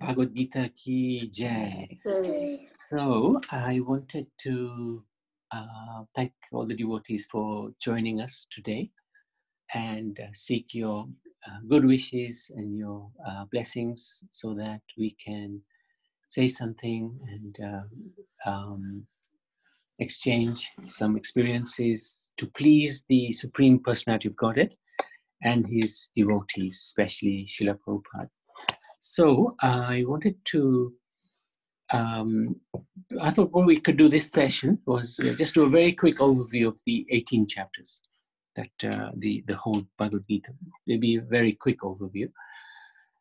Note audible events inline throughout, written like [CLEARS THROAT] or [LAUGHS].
Bhagavad Gita ki jai. So I wanted to uh, thank all the devotees for joining us today and uh, seek your uh, good wishes and your uh, blessings so that we can say something and uh, um, exchange some experiences to please the Supreme Personality of Godhead and his devotees, especially Srila Prabhupada. So I wanted to, um, I thought what we could do this session was uh, just do a very quick overview of the 18 chapters that uh, the, the whole Bhagavad Gita. Maybe a very quick overview.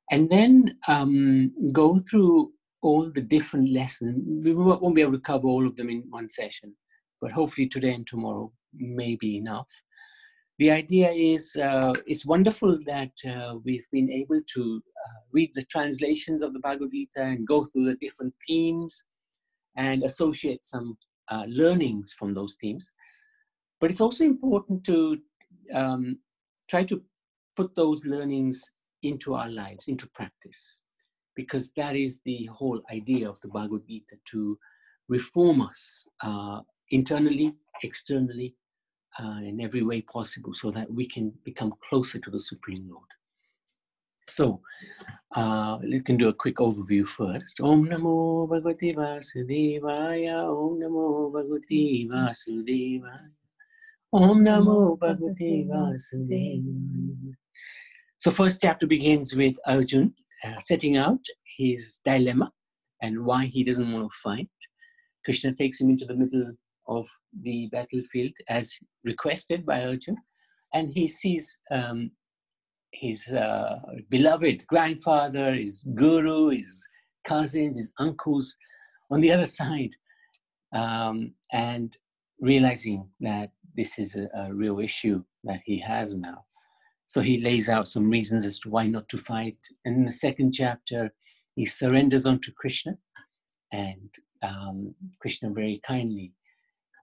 And then um, go through all the different lessons. We won't be able to cover all of them in one session, but hopefully today and tomorrow may be enough the idea is uh, it's wonderful that uh, we've been able to uh, read the translations of the Bhagavad Gita and go through the different themes and associate some uh, learnings from those themes. But it's also important to um, try to put those learnings into our lives, into practice, because that is the whole idea of the Bhagavad Gita to reform us uh, internally, externally, uh, in every way possible so that we can become closer to the Supreme Lord. So, uh, we can do a quick overview first. Om Namo Bhagavate Vasudevaya. Om Namo Bhagavate Vasudevaya. Om Namo Bhagavate Vasudevaya. So, first chapter begins with Arjun uh, setting out his dilemma and why he doesn't want to fight. Krishna takes him into the middle of the battlefield as requested by Arjun, and he sees um, his uh, beloved grandfather, his guru, his cousins, his uncles on the other side, um, and realizing that this is a, a real issue that he has now. So he lays out some reasons as to why not to fight. And in the second chapter, he surrenders onto Krishna, and um, Krishna very kindly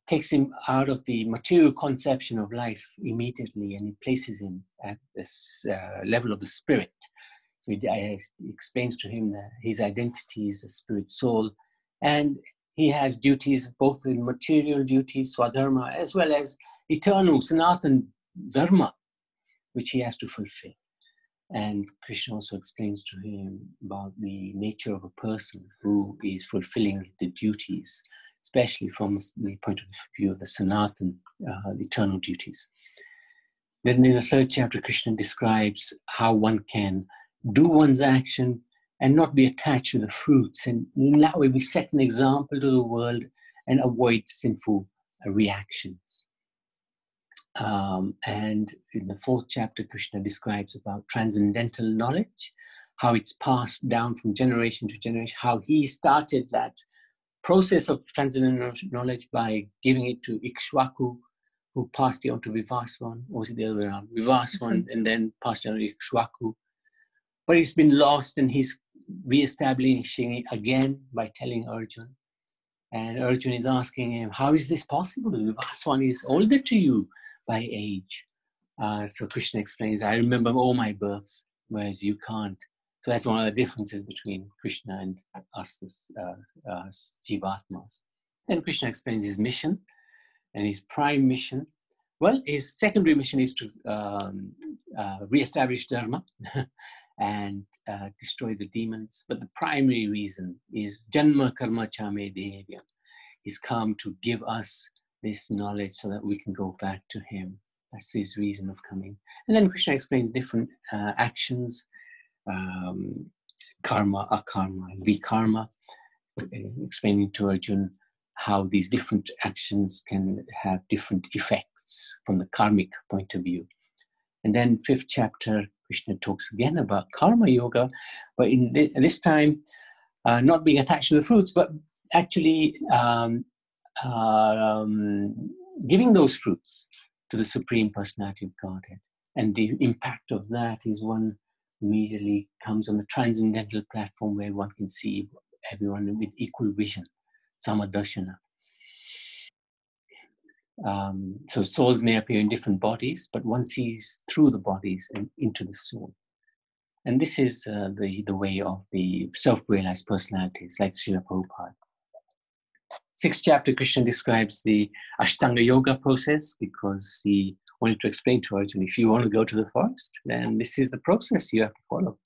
takes him out of the material conception of life immediately and places him at this uh, level of the spirit. So he, he, explains to him that his identity is a spirit soul and he has duties both in material duties, swadharma, as well as eternal sanatan dharma, which he has to fulfill. And Krishna also explains to him about the nature of a person who is fulfilling the duties especially from the point of view of the Sanatan, uh, the eternal duties. Then in the third chapter, Krishna describes how one can do one's action and not be attached to the fruits. And that way, we set an example to the world and avoid sinful uh, reactions. Um, and in the fourth chapter, Krishna describes about transcendental knowledge, how it's passed down from generation to generation, how he started that process of transcendental knowledge by giving it to Ikshvaku, who passed it on to Vivaswan, or was it the other way around? Vivaswan, mm-hmm. and then passed it on to Ikshvaku. But it's been lost, and he's re-establishing it again by telling Arjun. And Arjun is asking him, how is this possible? Vivaswan is older to you by age. Uh, so Krishna explains, I remember all my births, whereas you can't. So that's one of the differences between Krishna and us, this, uh, uh, Jivatmas. Then Krishna explains his mission and his prime mission. Well, his secondary mission is to um, uh, re-establish Dharma [LAUGHS] and uh, destroy the demons. But the primary reason is Janma Karma Chame Devya. He's come to give us this knowledge so that we can go back to him. That's his reason of coming. And then Krishna explains different uh, actions um, karma, akarma, and vikarma, explaining to Arjun how these different actions can have different effects from the karmic point of view. And then fifth chapter, Krishna talks again about karma yoga, but in this time, uh, not being attached to the fruits, but actually um, um, giving those fruits to the Supreme Personality of Godhead. And the impact of that is one immediately comes on the transcendental platform where one can see everyone with equal vision, samadarshana. Um, so souls may appear in different bodies, but one sees through the bodies and into the soul. And this is uh, the, the way of the self-realized personalities like Srila Prabhupada. Sixth chapter, Krishna describes the Ashtanga Yoga process because he wanted to explain to Arjuna, if you want to go to the forest, then this is the process you have to follow,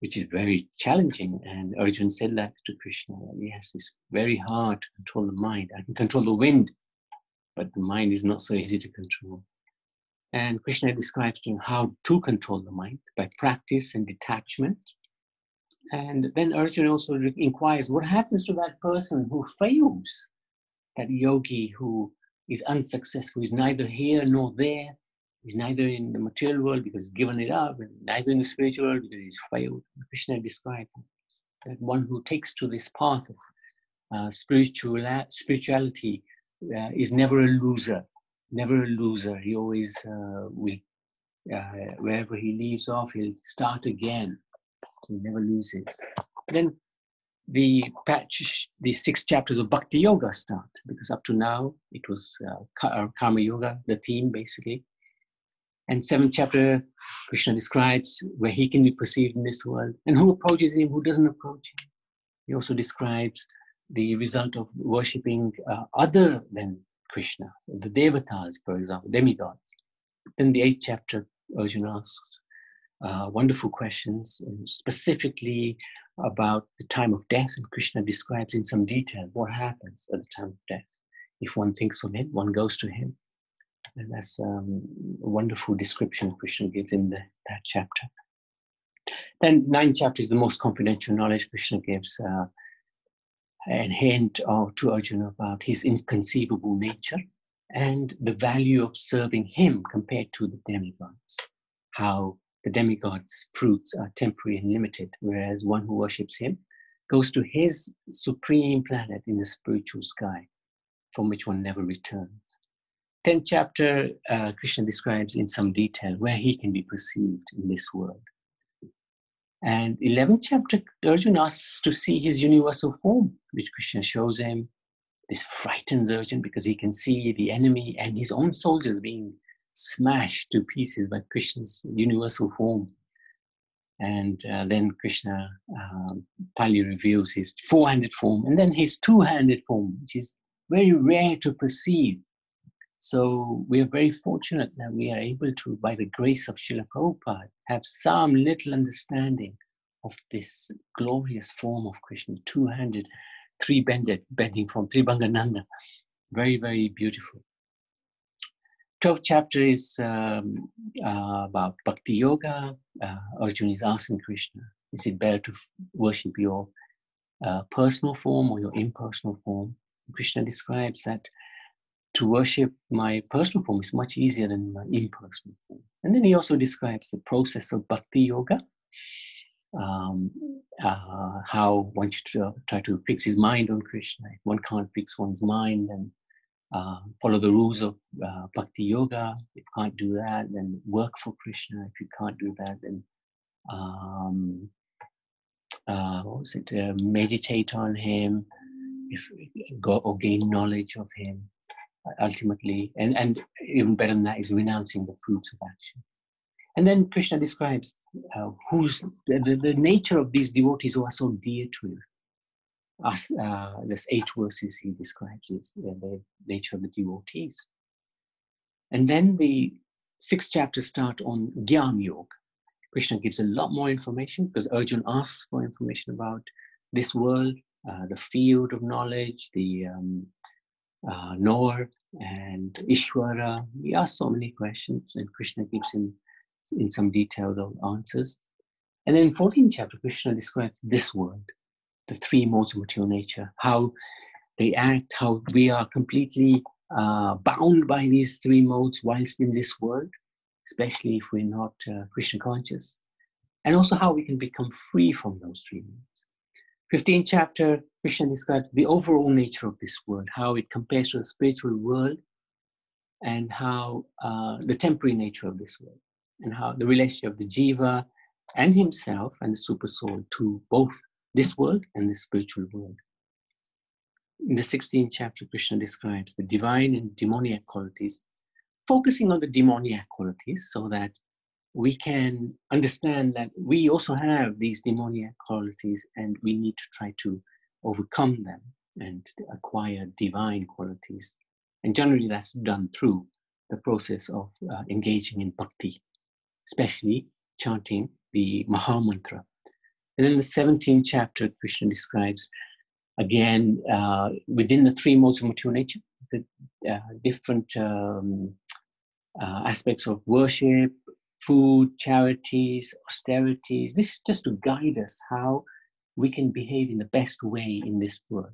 which is very challenging. And Arjun said that to Krishna, yes, it's very hard to control the mind. I can control the wind, but the mind is not so easy to control. And Krishna describes to him how to control the mind by practice and detachment. And then Arjuna also inquires what happens to that person who fails, that yogi who is unsuccessful, is neither here nor there, is neither in the material world because he's given it up, and neither in the spiritual world because he's failed. Krishna describes that one who takes to this path of uh, spiritual, spirituality uh, is never a loser, never a loser. He always uh, will, uh, wherever he leaves off, he'll start again. He never loses. Then the patch, the six chapters of Bhakti Yoga start because up to now it was uh, uh, Karma Yoga, the theme basically. And seventh chapter, Krishna describes where he can be perceived in this world and who approaches him, who doesn't approach him. He also describes the result of worshipping uh, other than Krishna, the devatas, for example, demigods. Then the eighth chapter, Arjuna asks uh, wonderful questions, specifically about the time of death, and Krishna describes in some detail what happens at the time of death. If one thinks on it, one goes to him. And that's um, a wonderful description Krishna gives in the, that chapter. Then, ninth chapter is the most confidential knowledge Krishna gives. Uh, and hint to Arjuna about his inconceivable nature and the value of serving him compared to the demigods. How the demigods' fruits are temporary and limited, whereas one who worships him goes to his supreme planet in the spiritual sky, from which one never returns. Tenth chapter, uh, Krishna describes in some detail where he can be perceived in this world. And 11th chapter, Arjuna asks to see his universal form, which Krishna shows him. This frightens Arjuna because he can see the enemy and his own soldiers being smashed to pieces by Krishna's universal form. And uh, then Krishna um, finally reveals his four handed form and then his two handed form, which is very rare to perceive. So we are very fortunate that we are able to, by the grace of Srila Prabhupada, have some little understanding of this glorious form of Krishna, two-handed, three-bended, bending from Tribhangananda. Very, very beautiful. 12th chapter is um, uh, about Bhakti Yoga. Uh, Arjuna is asking Krishna, is it better to worship your uh, personal form or your impersonal form? Krishna describes that to worship my personal form is much easier than my impersonal form. And then he also describes the process of bhakti yoga, um, uh, how one should uh, try to fix his mind on Krishna. If one can't fix one's mind, then uh, follow the rules of uh, bhakti yoga. If you can't do that, then work for Krishna. If you can't do that, then um, uh, what was it? Uh, meditate on him. If go or gain knowledge of him ultimately, and, and even better than that is renouncing the fruits of action. And then Krishna describes uh, who's the, the, the, nature of these devotees who are so dear to him. As, uh, there's eight verses he describes uh, the nature of the devotees. And then the sixth chapter start on Gyan Yoga. Krishna gives a lot more information because Arjun asks for information about this world, uh, the field of knowledge, the um, uh, knower and Ishwara. He asks so many questions, and Krishna gives him in some detail the answers. And then in 14th chapter, Krishna describes this world, the three modes of material nature, how they act, how we are completely uh, bound by these three modes whilst in this world, especially if we're not uh, Krishna conscious, and also how we can become free from those three modes. 15th chapter, Krishna describes the overall nature of this world, how it compares to the spiritual world, and how uh, the temporary nature of this world, and how the relationship of the jiva and himself and the super soul to both this world and the spiritual world. In the 16th chapter, Krishna describes the divine and demoniac qualities, focusing on the demoniac qualities so that we can understand that we also have these demoniac qualities and we need to try to overcome them and acquire divine qualities. And generally, that's done through the process of uh, engaging in bhakti, especially chanting the Mahamantra. And then the 17th chapter, Krishna describes again uh, within the three modes of mature nature, the uh, different um, uh, aspects of worship, food, charities, austerities. This is just to guide us how we can behave in the best way in this world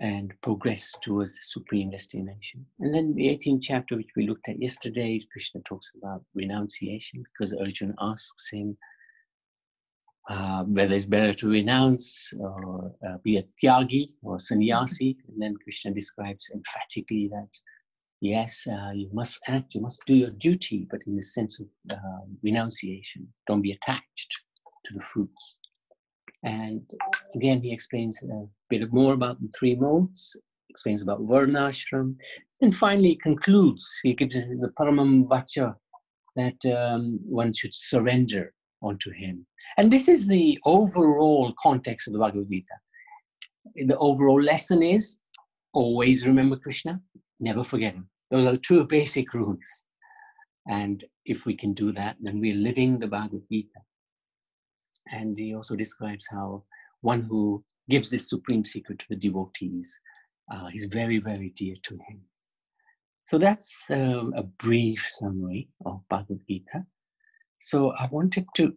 and progress towards the supreme destination. And then the 18th chapter, which we looked at yesterday, Krishna talks about renunciation because Arjuna asks him uh, whether it's better to renounce or uh, be a tyagi or sannyasi. And then Krishna describes emphatically that yes, uh, you must act, you must do your duty, but in the sense of um, renunciation. Don't be attached to the fruits. And again, he explains a bit more about the three modes, explains about Varnashram, and finally concludes, he gives the Paramam Vacha that um, one should surrender onto him. And this is the overall context of the Bhagavad Gita. The overall lesson is always remember Krishna, never forget him. Those are two basic rules. And if we can do that, then we're living the Bhagavad Gita. And he also describes how one who gives this supreme secret to the devotees uh, is very, very dear to him. So that's uh, a brief summary of Bhagavad Gita. So I wanted to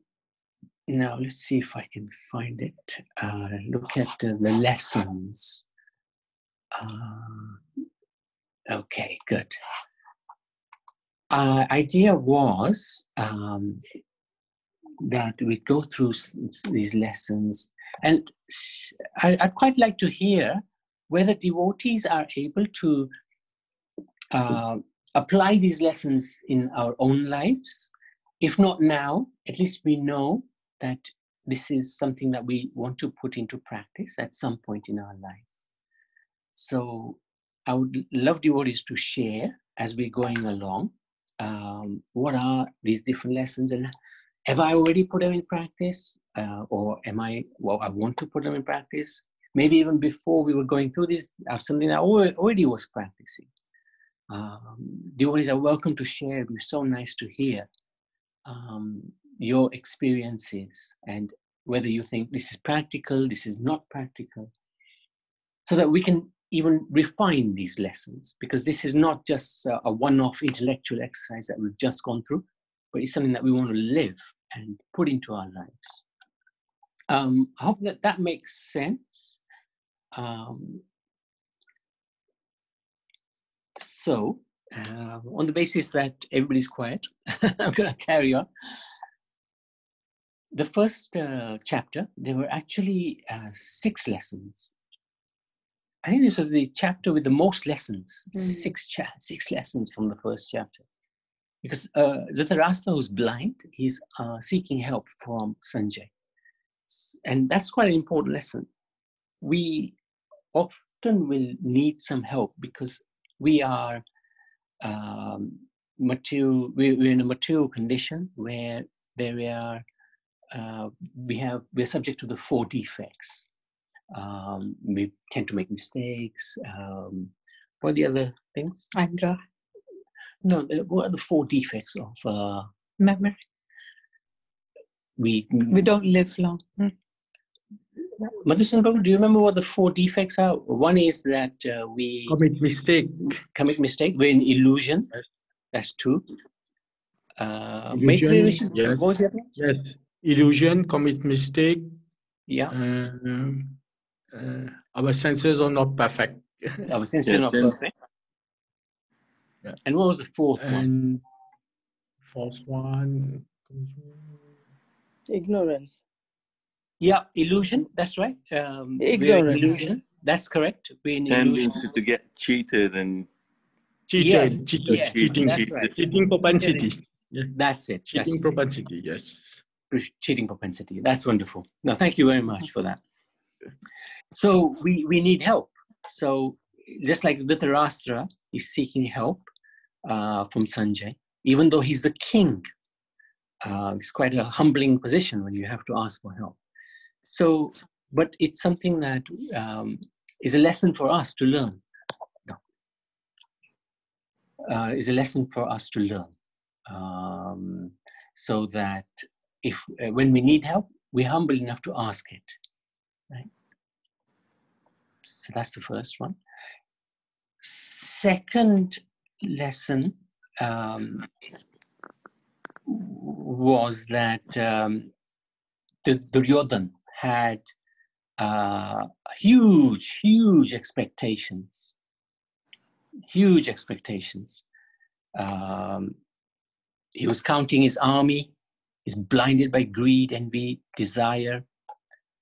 now let's see if I can find it. Uh, look at the, the lessons. Uh, okay, good. Uh, idea was um, that we go through these lessons, and I, would quite like to hear whether devotees are able to uh, apply these lessons in our own lives if not now, at least we know that this is something that we want to put into practice at some point in our life. So I would love devotees to share as we're going along. Um, what are these different lessons and have I already put them in practice uh, or am I, well, I want to put them in practice. Maybe even before we were going through this, uh, something I already was practicing. Um, devotees are welcome to share. It'd be so nice to hear um, your experiences and whether you think this is practical, this is not practical, so that we can even refine these lessons because this is not just a, a one off intellectual exercise that we've just gone through, but it's something that we want to live and put into our lives. Um, I hope that that makes sense. Um, so, uh, on the basis that everybody's quiet, [LAUGHS] I'm going to carry on. The first uh, chapter, there were actually uh, six lessons. I think this was the chapter with the most lessons, mm. six, cha- six lessons from the first chapter. Because uh, Dhritarashtra, who's blind, he's uh, seeking help from Sanjay. And that's quite an important lesson. We often will need some help because we are um, material, we're in a material condition where there are, uh, we have, we're subject to the four defects. Um, we tend to make mistakes. Um, what are the other things? Anger. No, what are the four defects of uh, memory? We we don't live long. Hmm. Madhusudan do you remember what the four defects are? One is that uh, we commit mistake. Commit mistake. We're in illusion. Yes. That's two. Uh, illusion, yes. What was the other Yes. Illusion, commit mistake. Yeah. Uh, uh, our senses are not perfect. Our senses yes, are not perfect. Yeah. And what was the fourth and one? Fourth one. Ignorance. Yeah, illusion. That's right. Um, Ignorance. Illusion. That's correct. We're in Tendency to get cheated and cheated, yeah, cheated, yeah, cheating, that's right. cheating propensity. Yeah. That's it. Cheating that's propensity. It. Yes. Cheating propensity. That's wonderful. No, thank you very much for that. So we we need help. So just like Dhritarashtra is seeking help uh, from Sanjay, even though he's the king uh, it's quite a humbling position when you have to ask for help. So, but it's something that um, is a lesson for us to learn. No. Uh, is a lesson for us to learn, um, so that if uh, when we need help, we're humble enough to ask it. Right. So that's the first one. Second lesson um, was that um, the Duryodhan had uh, huge, huge expectations, huge expectations. Um, he was counting his army, he's blinded by greed, envy, desire,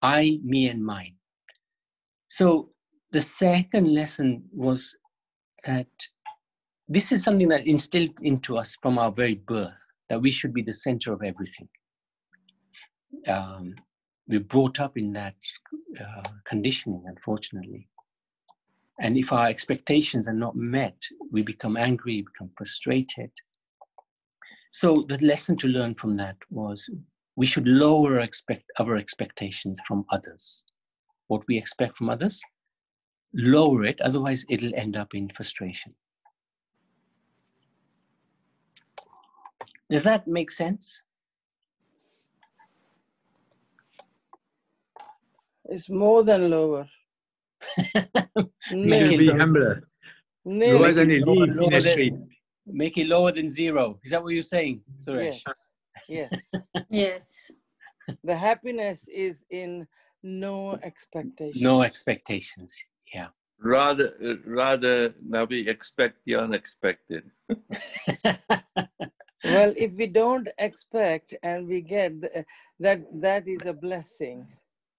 I, me, and mine. So the second lesson was that this is something that instilled into us from our very birth that we should be the center of everything. Um, we're brought up in that uh, conditioning, unfortunately. And if our expectations are not met, we become angry, become frustrated. So the lesson to learn from that was we should lower expect, our expectations from others. What we expect from others, lower it, otherwise it'll end up in frustration. Does that make sense? It's more than lower. [LAUGHS] make it be humbler. Lower than, lower, lower than, make it lower than zero. Is that what you're saying, Suresh? Yes. Yes. [LAUGHS] yes. The happiness is in no expectations. No expectations. Yeah. Rather, rather, Nabi, expect the unexpected. [LAUGHS] well, if we don't expect and we get that, that is a blessing.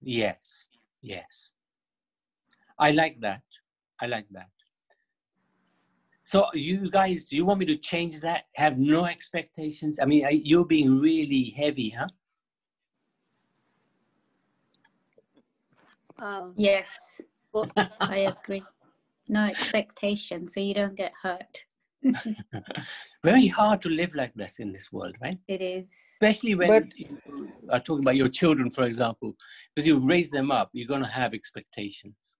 Yes, yes. I like that. I like that. So you guys, you want me to change that? Have no expectations? I mean, you're being really heavy, huh? Um, yes, [LAUGHS] I agree. No expectation, so you don't get hurt. [LAUGHS] Very hard to live like this in this world, right? It is. Especially when but, you are talking about your children, for example, because you raise them up, you're going to have expectations.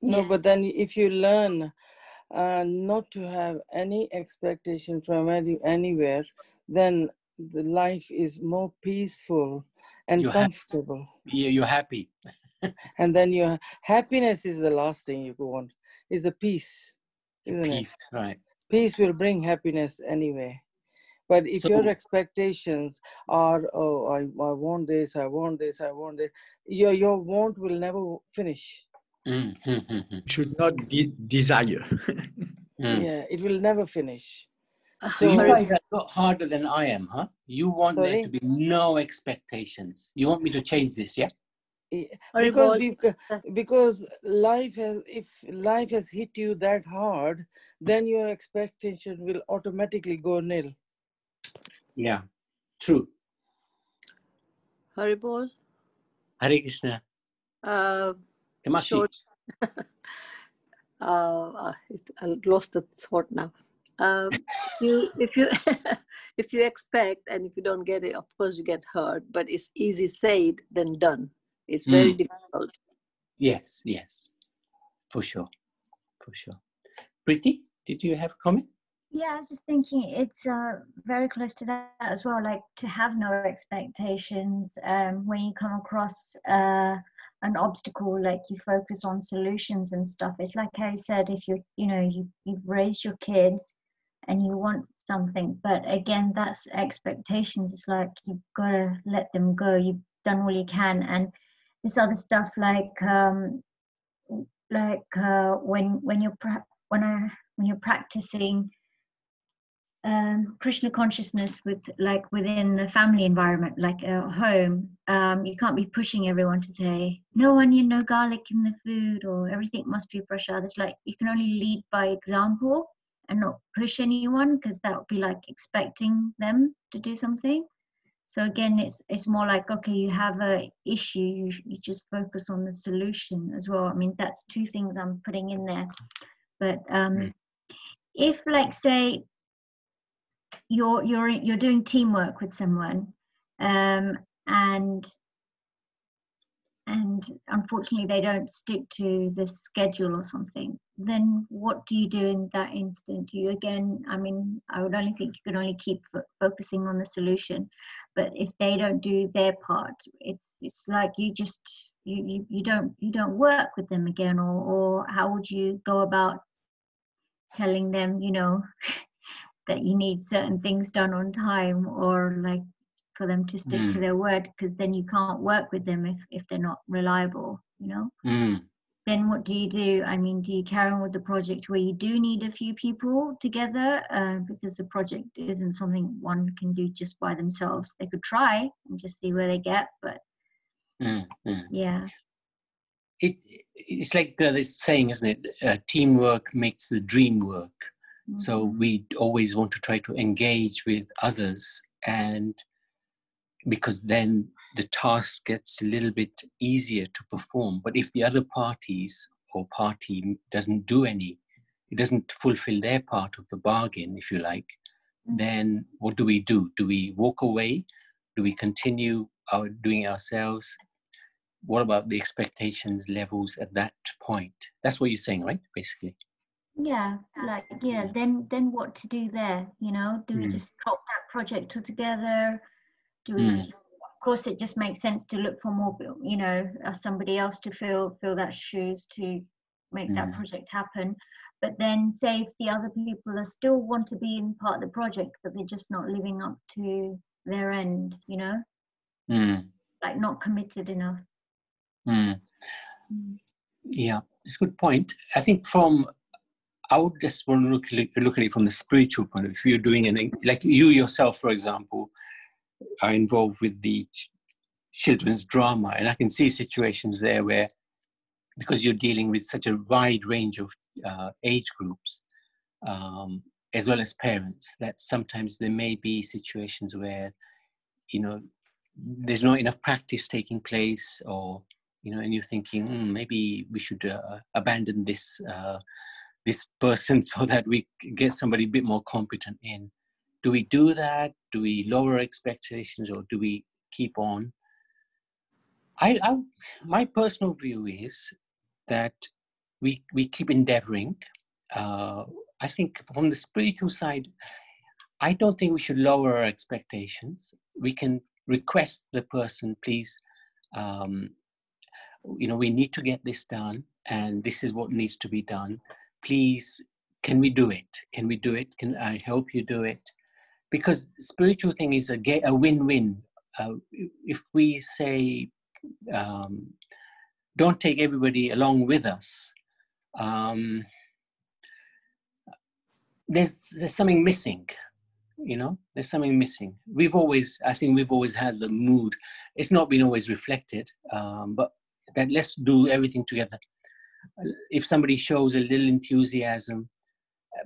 No, yeah. but then if you learn uh, not to have any expectation from any, anywhere, then the life is more peaceful and you're comfortable. yeah, you're happy. [LAUGHS] and then your happiness is the last thing you want. Is the peace peace, it? right? Peace will bring happiness anyway. But if so, your expectations are, oh, I, I want this, I want this, I want this, your your want will never finish. Mm-hmm. Should not be desire. [LAUGHS] mm. Yeah, it will never finish. So you guys are a lot harder than I am, huh? You want Sorry? there to be no expectations. You want me to change this, yeah? Because we, because life has if life has hit you that hard then your expectation will automatically go nil. Yeah true. Haribol Hare Krishna. Uh, short, [LAUGHS] uh, uh I lost the thought now. Um, you, if you [LAUGHS] if you expect and if you don't get it of course you get hurt but it's easy said than done it's very mm. difficult. Yes, yes, for sure, for sure. Preeti, did you have a comment? Yeah, I was just thinking it's uh, very close to that as well. Like to have no expectations um, when you come across uh, an obstacle, like you focus on solutions and stuff. It's like I said, if you you know you you've raised your kids and you want something, but again, that's expectations. It's like you've got to let them go. You've done all you can, and this other stuff like um, like uh, when when you're pra- when I when you're practicing um, Krishna consciousness with like within the family environment, like a home, um, you can't be pushing everyone to say no onion, no garlic in the food, or everything must be prasad. It's like you can only lead by example and not push anyone because that would be like expecting them to do something so again it's it's more like okay you have a issue you, you just focus on the solution as well. I mean that's two things i'm putting in there. But um mm. if like say you're you're you're doing teamwork with someone um, and and unfortunately they don't stick to the schedule or something then what do you do in that instant? Do you again i mean i would only think you can only keep focusing on the solution but if they don't do their part it's it's like you just you, you, you don't you don't work with them again or or how would you go about telling them you know [LAUGHS] that you need certain things done on time or like for them to stick mm. to their word because then you can't work with them if, if they're not reliable you know mm. Then what do you do? I mean do you carry on with the project where you do need a few people together uh, because the project isn't something one can do just by themselves. They could try and just see where they get but mm. yeah. It, it's like this saying isn't it? Uh, teamwork makes the dream work. So mm-hmm. we always want to try to engage with others and because then the task gets a little bit easier to perform. But if the other parties or party doesn't do any, it doesn't fulfill their part of the bargain, if you like, mm-hmm. then what do we do? Do we walk away? Do we continue our doing ourselves? What about the expectations levels at that point? That's what you're saying, right? Basically. Yeah, like yeah. Then then what to do there? You know, do we mm. just drop that project altogether? do we mm. Course it just makes sense to look for more you know uh, somebody else to fill fill that shoes to make mm. that project happen but then say if the other people are still want to be in part of the project but they're just not living up to their end you know mm. like not committed enough mm. yeah it's a good point i think from I would just want to look, look at it from the spiritual point of view. If you're doing an, like you yourself, for example, are involved with the children's drama, and I can see situations there where, because you're dealing with such a wide range of uh, age groups, um, as well as parents, that sometimes there may be situations where, you know, there's not enough practice taking place, or you know, and you're thinking mm, maybe we should uh, abandon this uh, this person [LAUGHS] so that we get somebody a bit more competent in do we do that? Do we lower expectations or do we keep on? I, I my personal view is that we we keep endeavoring. Uh, I think from the spiritual side, I don't think we should lower our expectations. We can request the person, please, um, you know, we need to get this done, and this is what needs to be done. Please, can we do it? Can we do it? Can I help you do it? Because spiritual thing is a, a win-win. Uh, if we say, um, don't take everybody along with us, um, there's there's something missing. You know, there's something missing. We've always, I think, we've always had the mood. It's not been always reflected, um, but that let's do everything together. If somebody shows a little enthusiasm,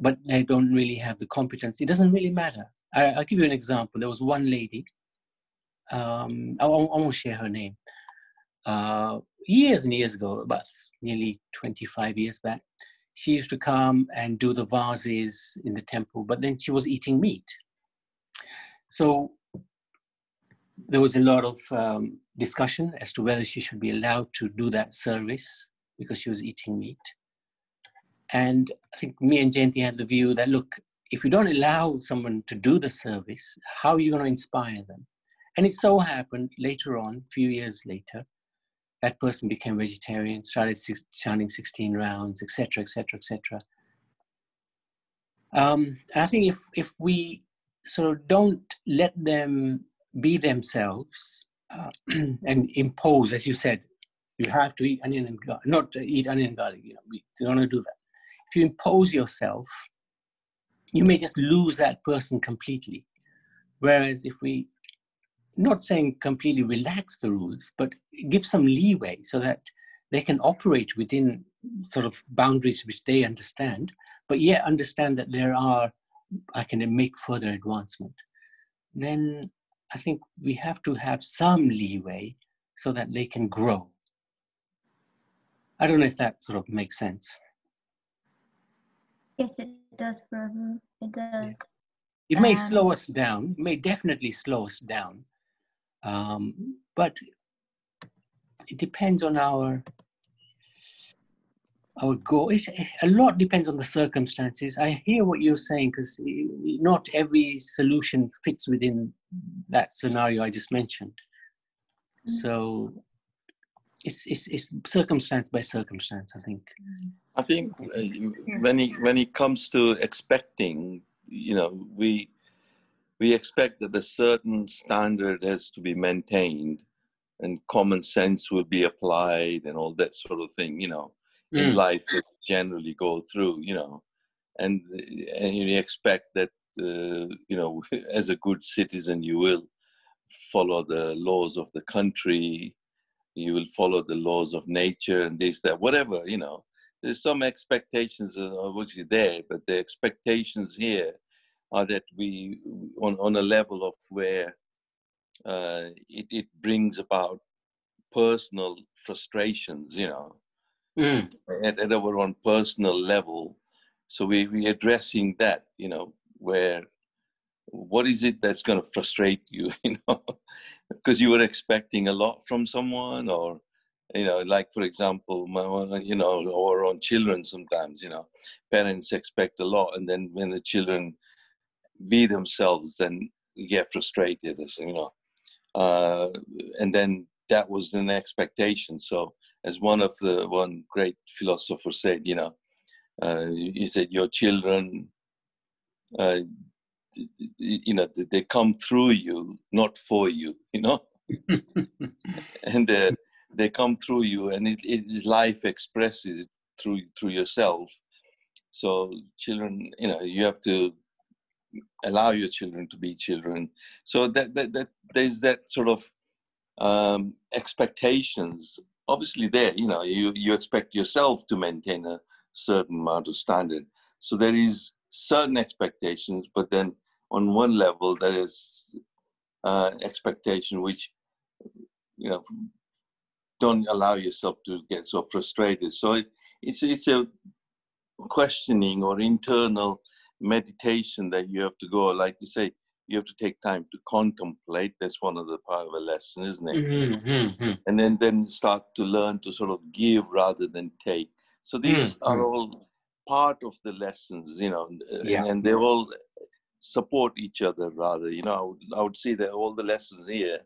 but they don't really have the competence, it doesn't really matter I, will give you an example. There was one lady, um, I, I won't share her name, uh, years and years ago, about nearly 25 years back. She used to come and do the vases in the temple, but then she was eating meat. So there was a lot of um, discussion as to whether she should be allowed to do that service because she was eating meat. And I think me and Jayanti had the view that look, if you don't allow someone to do the service, how are you going to inspire them? And it so happened later on, a few years later, that person became vegetarian, started chanting 16 rounds, etc., etc., etc. I think if, if we sort of don't let them be themselves uh, [CLEARS THROAT] and impose, as you said, you have to eat onion and garlic, not eat onion and garlic, you know, we don't want to do that. If you impose yourself, you may just lose that person completely. Whereas if we, not saying completely relax the rules, but give some leeway so that they can operate within sort of boundaries which they understand, but yet understand that there are, I can make further advancement, then I think we have to have some leeway so that they can grow. I don't know if that sort of makes sense. Yes, it does, Prabhu. It does. It may um, slow us down, may definitely slow us down. Um, but it depends on our our goal. It's, a lot depends on the circumstances. I hear what you're saying because not every solution fits within that scenario I just mentioned. Mm. So it's, it's, it's circumstance by circumstance, I think. I think uh, when it, when it comes to expecting, you know, we, we expect that a certain standard has to be maintained and common sense will be applied and all that sort of thing, you know mm. in life that generally go through, you know, and and you expect that uh, you know [LAUGHS] as a good citizen you will follow the laws of the country, you will follow the laws of nature and this that whatever you know. There's some expectations which there, but the expectations here are that we on on a level of where uh, it, it brings about personal frustrations, you know, mm. at, at our own personal level. So we we addressing that, you know, where what is it that's going to frustrate you, [LAUGHS] you know, because you were expecting a lot from someone, or you know, like for example, you know, our own children sometimes, you know, parents expect a lot, and then when the children be themselves, then get frustrated, you know, uh, and then that was an expectation. So as one of the one great philosopher said, you know, uh, he said your children, uh, you know, they come through you, not for you, you know, [LAUGHS] and uh, they come through you, and it, it life expresses through through yourself. So children, you know, you have to allow your children to be children. So that that, that there's that sort of um, expectations obviously there you know you you expect yourself to maintain a certain amount of standard so there is certain expectations but then on one level there is uh, expectation which you know don't allow yourself to get so frustrated so it, it's it's a questioning or internal meditation that you have to go like you say you have to take time to contemplate. That's one of the part of a lesson, isn't it? Mm-hmm, mm-hmm. And then then start to learn to sort of give rather than take. So these mm-hmm. are all part of the lessons, you know, yeah. and, and, they all support each other rather. You know, I would, I would say that all the lessons here,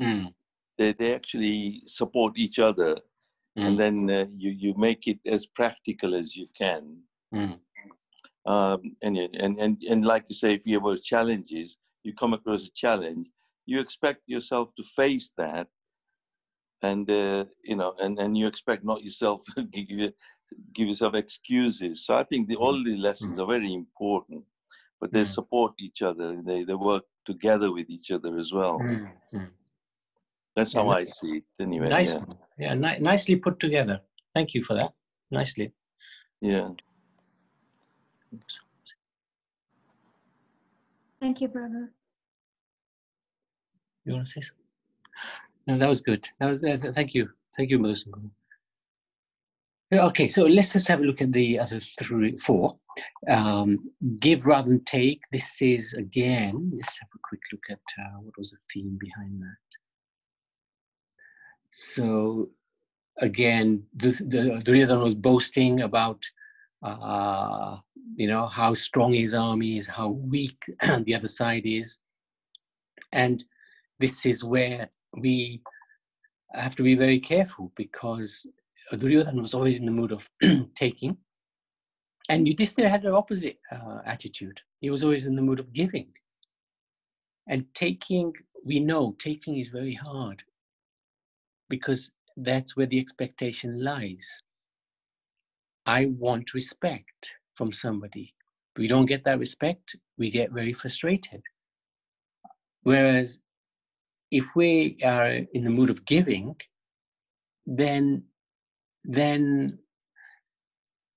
mm. they they actually support each other, and mm. then uh, you you make it as practical as you can. Mm um, and, and, and, and like you say, if you have challenges, you come across a challenge, you expect yourself to face that. And, uh, you know, and, and you expect not yourself [LAUGHS] to give, give yourself excuses. So I think the, all these lessons are very important, but they support each other. They, they work together with each other as well. Mm-hmm. That's how I see it anyway. Nice, yeah, yeah ni- nicely put together. Thank you for that. Nicely. Yeah. Thank you, brother. You want to say something? No, that was good. That was uh, thank you, thank you, Melissa. Okay, so let's just have a look at the other three, four. Um, give rather than take. This is again. Let's have a quick look at uh, what was the theme behind that. So again, the the, the was boasting about uh, you know, how strong his army is, how weak [CLEARS THROAT] the other side is. And this is where we have to be very careful because Duryodhana was always in the mood of [CLEARS THROAT] taking. And Yudhishthira had the opposite uh, attitude. He was always in the mood of giving. And taking, we know taking is very hard because that's where the expectation lies. I want respect from somebody. We don't get that respect, we get very frustrated. Whereas if we are in the mood of giving, then then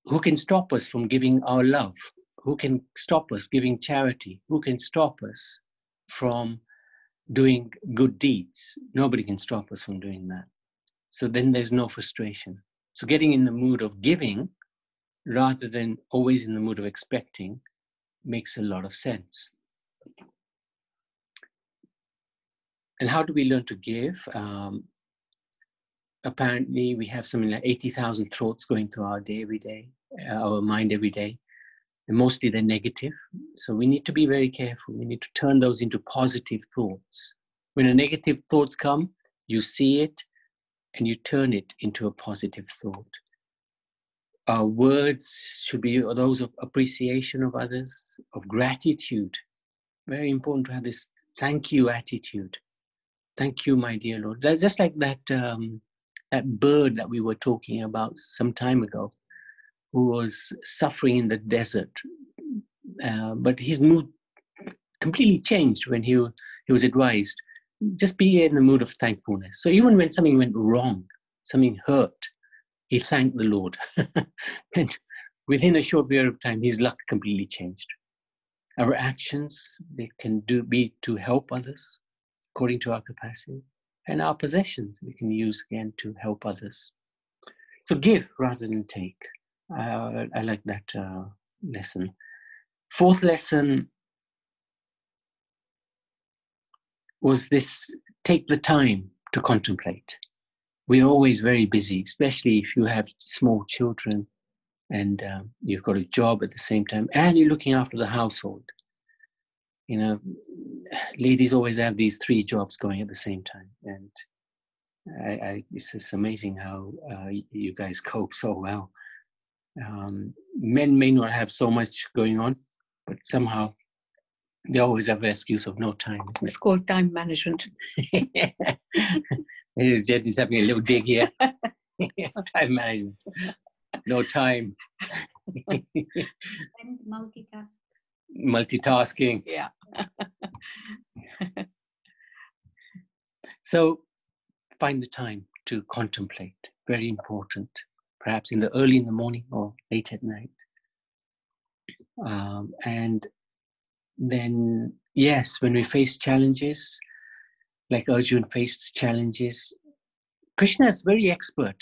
who can stop us from giving our love? Who can stop us giving charity? Who can stop us from doing good deeds? Nobody can stop us from doing that. So then there's no frustration. So getting in the mood of giving rather than always in the mood of expecting makes a lot of sense. And how do we learn to give? Um, apparently, we have something like 80,000 thoughts going through our day every day, uh, our mind every day. And mostly they're negative. So we need to be very careful. We need to turn those into positive thoughts. When a negative thoughts come, you see it and you turn it into a positive thought. Our words should be those of appreciation of others, of gratitude. Very important to have this thank you attitude. Thank you, my dear Lord. Just like that, um, that bird that we were talking about some time ago, who was suffering in the desert. Uh, but his mood completely changed when he, he was advised just be in a mood of thankfulness. So even when something went wrong, something hurt, he thanked the Lord. [LAUGHS] and within a short period of time, his luck completely changed. Our actions, they can do be to help others according to our capacity. And our possessions we can use again to help others. So give rather than take. Uh, I like that uh, lesson. Fourth lesson was this take the time to contemplate. We're always very busy, especially if you have small children and um, you've got a job at the same time and you're looking after the household. You know, ladies always have these three jobs going at the same time. And I, I, it's just amazing how uh, you guys cope so well. Um, men may not have so much going on, but somehow they always have the excuse of no time. It's called time management. [LAUGHS] He's just having a little dig here. [LAUGHS] time management. No time. [LAUGHS] and multitask. Multitasking. Yeah. [LAUGHS] so find the time to contemplate. Very important. Perhaps in the early in the morning or late at night. Um, and then yes, when we face challenges, like Arjun faced challenges, Krishna is very expert.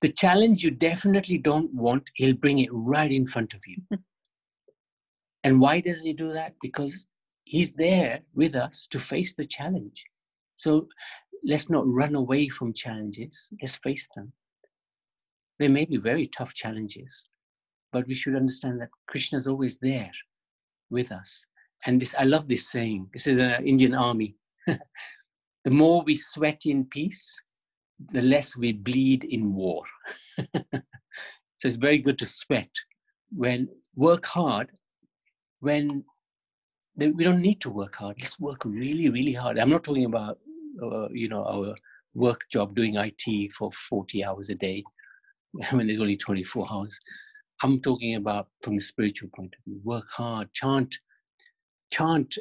The challenge you definitely don't want, he'll bring it right in front of you. [LAUGHS] and why does he do that? Because he's there with us to face the challenge. So let's not run away from challenges, let's face them. They may be very tough challenges, but we should understand that Krishna is always there with us and this i love this saying this is an indian army [LAUGHS] the more we sweat in peace the less we bleed in war [LAUGHS] so it's very good to sweat when work hard when we don't need to work hard. Let's work really really hard. I'm not talking about uh, you know our work job doing it for 40 hours a day [LAUGHS] when there's only 24 hours. I'm talking about from the spiritual point of view. Work hard. Chant chant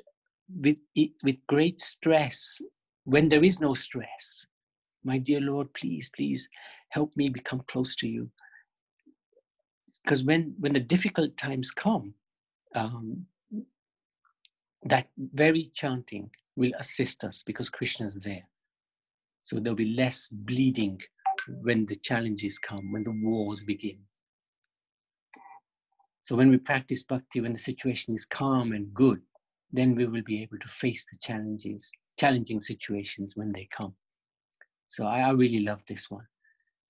with, with great stress. When there is no stress. My dear Lord, please, please help me become close to you. Because when, when the difficult times come, um, that very chanting will assist us because Krishna is there. So there'll be less bleeding when the challenges come, when the wars begin. So when we practice bhakti, when the situation is calm and good, then we will be able to face the challenges, challenging situations when they come. So I, I really love this one.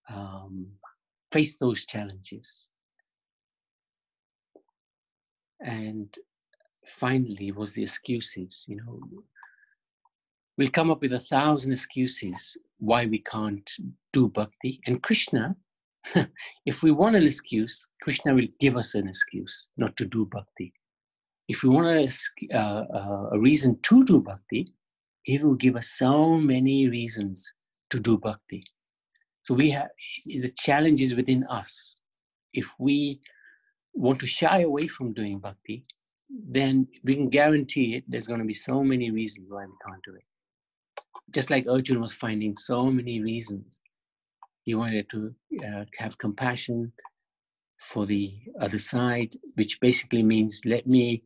Um, face those challenges. And finally was the excuses, you know. We'll come up with a thousand excuses why we can't do bhakti. And Krishna, [LAUGHS] if we want an excuse, Krishna will give us an excuse not to do bhakti if we want a, uh, uh, a reason to do bhakti, he will give us so many reasons to do bhakti. So we have the challenge is within us. If we want to shy away from doing bhakti, then we can guarantee it. There's going to be so many reasons why we can't do it. Just like Arjun was finding so many reasons, he wanted to uh, have compassion for the other side, which basically means let me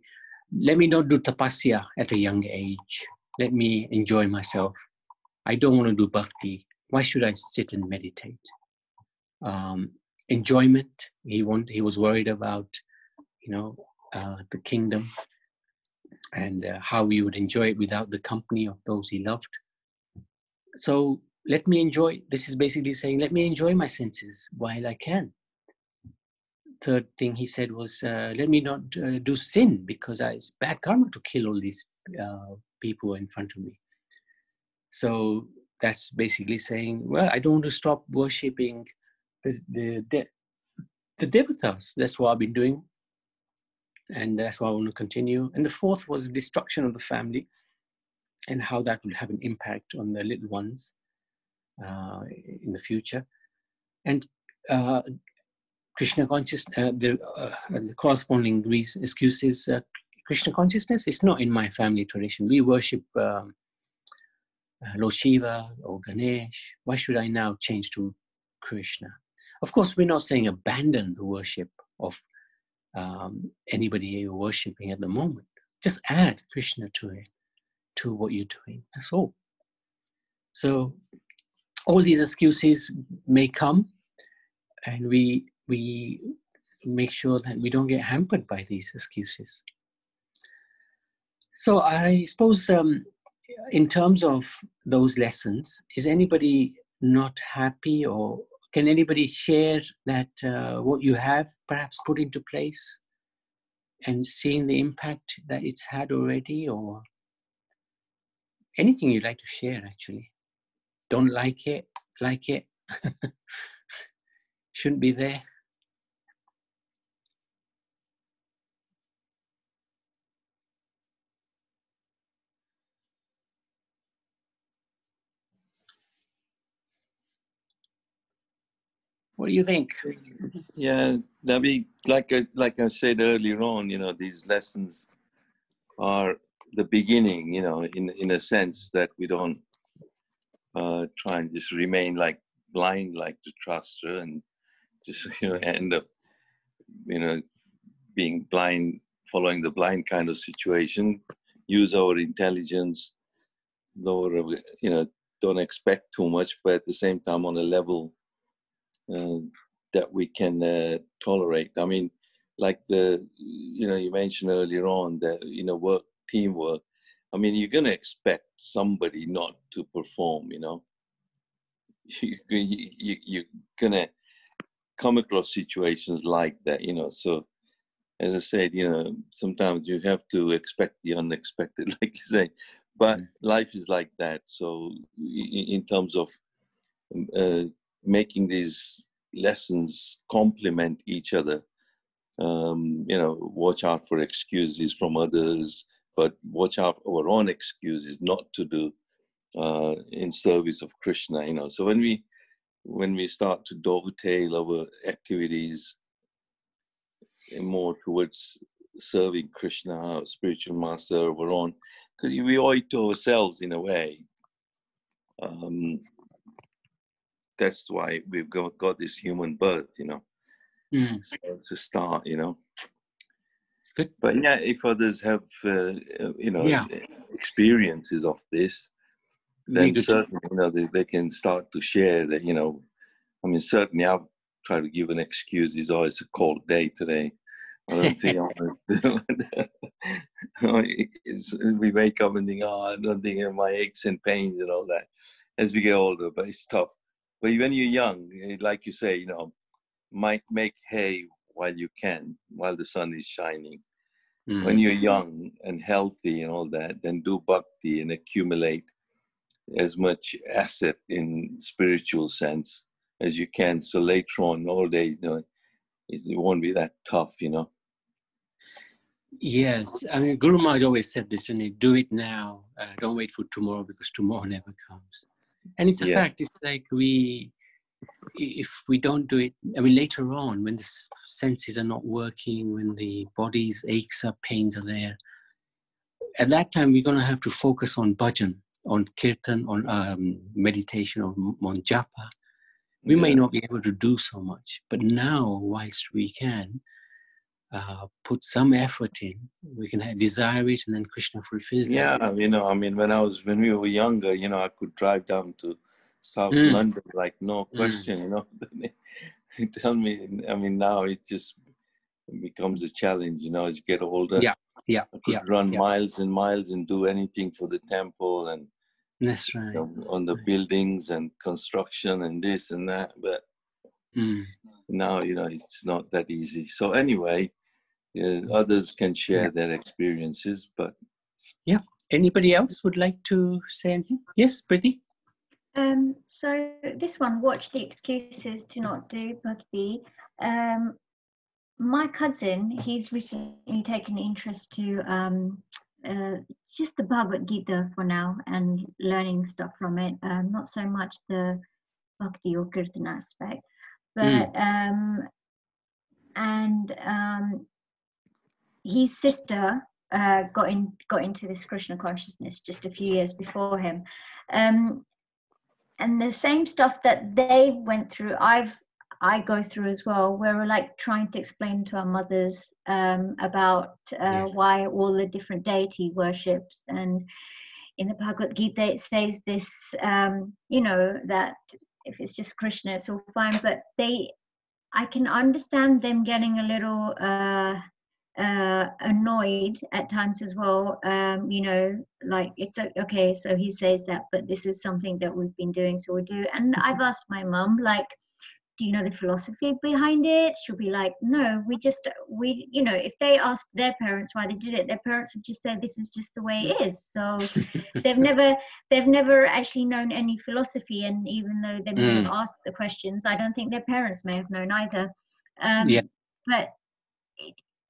let me not do tapasya at a young age. Let me enjoy myself. I don't want to do bhakti. Why should I sit and meditate? Um, enjoyment. He want, He was worried about, you know, uh, the kingdom and uh, how he would enjoy it without the company of those he loved. so let me enjoy. This is basically saying, let me enjoy my senses while I can. Third thing he said was, uh, let me not uh, do sin because I, it's bad karma to kill all these uh, people in front of me. So that's basically saying, well, I don't want to stop worshipping the, the, the, devatas. That's what I've been doing. And that's why I want to continue. And the fourth was destruction of the family and how that will have an impact on the little ones uh, in the future. And uh, Krishna consciousness, uh, the, uh, the, corresponding reason, excuses, uh, Krishna consciousness is not in my family tradition. We worship um, Lord Shiva or Ganesh. Why should I now change to Krishna? Of course, we're not saying abandon the worship of um, anybody you're worshiping at the moment. Just add Krishna to it, to what you're doing. That's all. So, all these excuses may come, and we we make sure that we don't get hampered by these excuses. So, I suppose um, in terms of those lessons, is anybody not happy or can anybody share that uh, what you have perhaps put into place and seeing the impact that it's had already or anything you'd like to share actually? Don't like it like it. [LAUGHS] Shouldn't be there What do you think? Yeah, be like I, like I said earlier on, you know, these lessons are the beginning, you know, in in a sense that we don't uh, try and just remain like blind, like to trust her, and just [LAUGHS] you know end up, you know, being blind, following the blind kind of situation. Use our intelligence, lower, you know, don't expect too much, but at the same time on a level that we can uh, tolerate. I mean, like the you know you mentioned earlier on that you know work teamwork. I mean, you're gonna expect somebody not to perform. You know, [LAUGHS] you, you, you're gonna come across situations like that. You know, so as I said, you know, sometimes you have to expect the unexpected, [LAUGHS] like you say. But mm. life is like that. So, in terms of uh, making these lessons complement each other. Um, you know, watch out for excuses from others, but watch out for our own excuses not to do uh, in service of Krishna. You know, so when we when we start to dovetail our activities more towards serving Krishna, our spiritual master, our own, because we owe it to ourselves in a way. Um, that's why we've got, got this human birth, you know. Mm. So to start, you know. It's good. But yeah, if others have, uh, you know, yeah. experiences of this, then certainly, you know, they, they can start to share that, you know, I mean, certainly I've tried to give an excuse, is oh, it's a cold day today. I don't think [LAUGHS] we wake up and think, oh, I don't think my aches and pains and all that as we get older, but it's tough. But when you're young, eh, like you say, you know, might make hay while you can, while the sun is shining. Mm-hmm. When you're young and healthy and all that, then do bhakti and accumulate as much asset in spiritual sense as you can. So later on, all day, you know, it won't be that tough, you know. Yes, I mean, Guru Maharaj always said this, and do it now. Uh, don't wait for tomorrow because tomorrow never comes and it's a yeah. fact it's like we if we don't do it i mean later on when the senses are not working when the body's aches are pains are there at that time we're going to have to focus on bhajan on kirtan on um, meditation or on japa we yeah. may not be able to do so much but now whilst we can uh, put some effort in, we can have, desire it, and then Krishna fulfills yeah, it. you know, I mean, when I was when we were younger, you know, I could drive down to South mm. London like no mm. question, mm. you know. [LAUGHS] Tell me, I mean, now it just becomes a challenge, you know, as you get older. Yeah, yeah, I could yeah, run yeah. miles and miles and do anything for the temple and That's right. on the buildings and construction and this and that. But mm. now, you know, it's not that easy. So anyway, yeah, others can share yeah. their experiences, but yeah. Anybody else would like to say anything? Yes, Priti. Um, so this one, watch the excuses to not do bhakti. Um, my cousin, he's recently taken interest to um, uh, just the Bhagavad Gita for now and learning stuff from it. Um, not so much the bhakti or kirtan aspect, but mm. um, and um, his sister uh, got in got into this Krishna consciousness just a few years before him, um, and the same stuff that they went through, I've I go through as well, where we're like trying to explain to our mothers um, about uh, yes. why all the different deity worships. And in the Bhagavad Gita, it says this, um, you know, that if it's just Krishna, it's all fine. But they, I can understand them getting a little uh, uh, annoyed at times as well. Um, you know, like it's okay, so he says that, but this is something that we've been doing, so we do. And I've asked my mum, like, do you know the philosophy behind it she'll be like no we just we you know if they asked their parents why they did it their parents would just say this is just the way it is so [LAUGHS] they've never they've never actually known any philosophy and even though they may mm. have asked the questions i don't think their parents may have known either um, yeah. but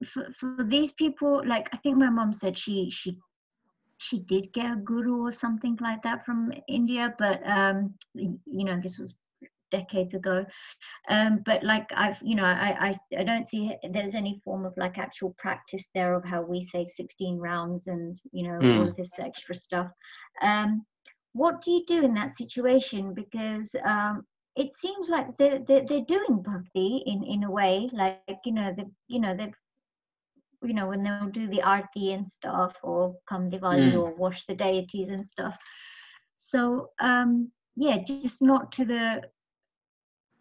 for, for these people like i think my mom said she she she did get a guru or something like that from india but um you know this was decades ago. Um, but like i've you know I, I i don't see there's any form of like actual practice there of how we say 16 rounds and you know mm. all of this extra stuff. Um, what do you do in that situation? Because um, it seems like they're, they're, they're doing bhakti in in a way like you know the you know they've you know when they'll do the arti and stuff or come Diwali mm. or wash the deities and stuff so um yeah just not to the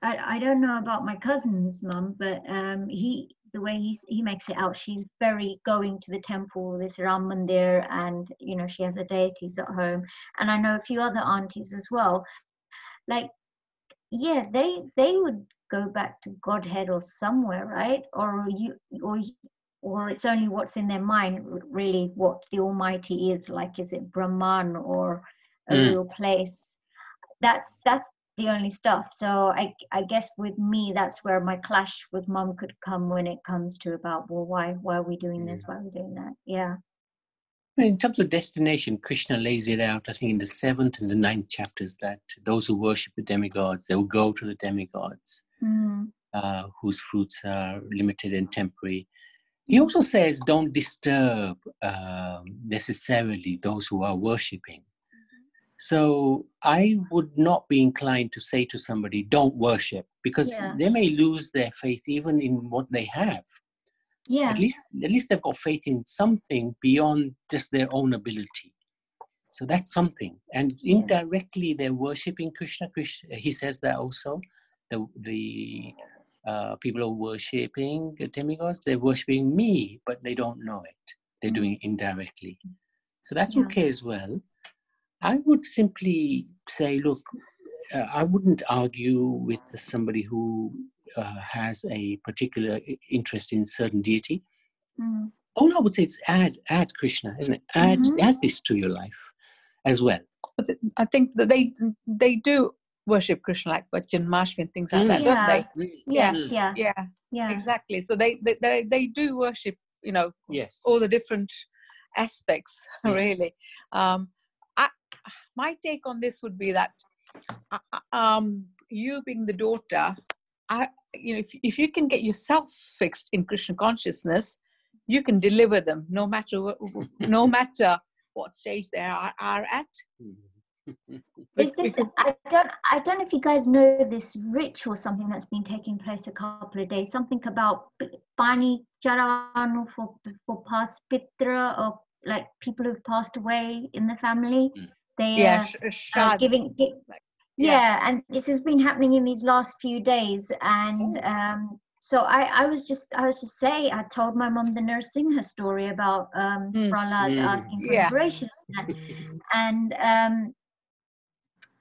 I, I don't know about my cousin's mum, but um, he the way he's, he makes it out, she's very going to the temple, this Ram Mandir, and you know she has the deities at home, and I know a few other aunties as well. Like, yeah, they they would go back to Godhead or somewhere, right? Or you or or it's only what's in their mind, really, what the Almighty is. Like, is it Brahman or a mm. real place? That's that's the only stuff. So I I guess with me that's where my clash with mom could come when it comes to about well why why are we doing this? Why are we doing that? Yeah. In terms of destination, Krishna lays it out, I think, in the seventh and the ninth chapters that those who worship the demigods, they will go to the demigods, mm. uh, whose fruits are limited and temporary. He also says, don't disturb uh, necessarily those who are worshipping. So I would not be inclined to say to somebody, don't worship, because yeah. they may lose their faith even in what they have. Yeah. At least at least they've got faith in something beyond just their own ability. So that's something. And indirectly they're worshipping Krishna. Krishna he says that also. The the uh, people are worshipping demigods, they're worshipping me, but they don't know it. They're mm. doing it indirectly. So that's yeah. okay as well. I would simply say, look, uh, I wouldn't argue with somebody who uh, has a particular interest in certain deity. Mm. All I would say is add, add Krishna, isn't it? Add, mm-hmm. add this to your life as well. But I think that they they do worship Krishna like what Janmashtami and things like mm. that, yeah. don't they? Yes, yeah. yeah, yeah, exactly. So they, they they they do worship, you know, yes, all the different aspects [LAUGHS] yes. really. Um, I, my take on this would be that uh, uh, um, you being the daughter, I, you know, if, if you can get yourself fixed in Krishna consciousness, you can deliver them no matter no [LAUGHS] matter what stage they are, are at. Is this, I don't I don't know if you guys know this ritual something that's been taking place a couple of days. Something about Bani charanu for for past pitra or like people who've passed away in the family. Mm. They yeah, uh, uh, giving. Gi- yeah. yeah. and this has been happening in these last few days, and oh. um, so I, I was just I was just saying I told my mom the Narasimha story about um, mm. Prahlad mm. asking for yeah. liberation, [LAUGHS] and um,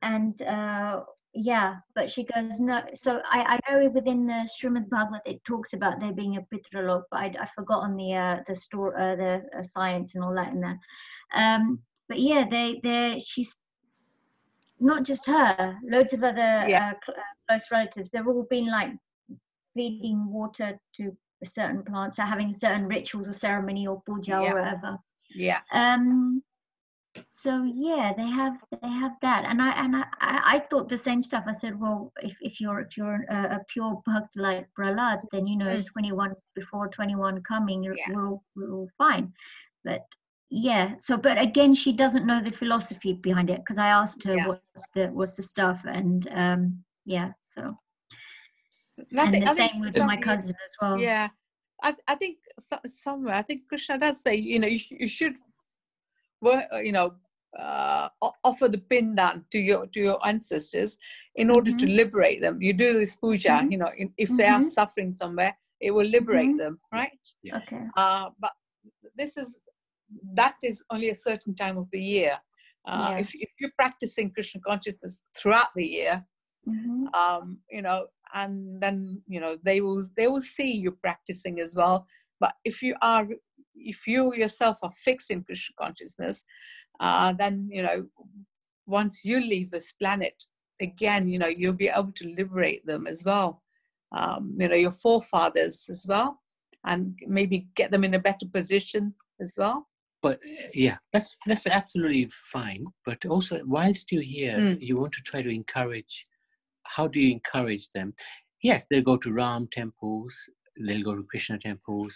and uh, yeah, but she goes no. So I, I know within the Srimad Bhagavad it talks about there being a pitralok, but I I forgotten the uh, the store uh, the uh, science and all that in there. Um, but yeah, they they she's not just her, loads of other Yeah. uh, cl- uh, close relatives. They've all been like feeding water to certain plants, so having certain rituals or ceremony or puja Yeah. or whatever. Yeah. Um, so yeah, they have they have that, and I and I, I thought the same stuff. I said, well, if, if you're if you're a, a pure bhakt like Prahlad, then you know Mm. 21 before 21 coming, you're, Yeah. we're all, we're all fine. But yeah, so but again, she doesn't know the philosophy behind it because I asked her Yeah. what's the what's the stuff, and um yeah, so And and the I same with my cousin as well. Yeah, I, I think so, somewhere I think Krishna does say you know you, sh- you should, work, you know, uh, offer the pindan to your to your ancestors in order to Mhm. liberate them. You do this puja, Mhm. you know, in, if they are Mhm. suffering somewhere, it will liberate Mhm. them, right? Okay. Uh, but this is that is only a certain time of the year. Uh, Yeah. if, if you're practicing Krishna consciousness throughout the year, hmm um, you know, and then you know they will they will see you practicing as well. But if you are if you yourself are fixed in Krishna consciousness, uh, then you know once you leave this planet again, you know you'll be able to liberate them as well. Um, you know your forefathers as well, and maybe get them in a better position as well. but yeah that's that's absolutely fine but also whilst you're here Mm. you want to try to encourage how do you encourage them yes they'll go to ram temples they'll go to krishna temples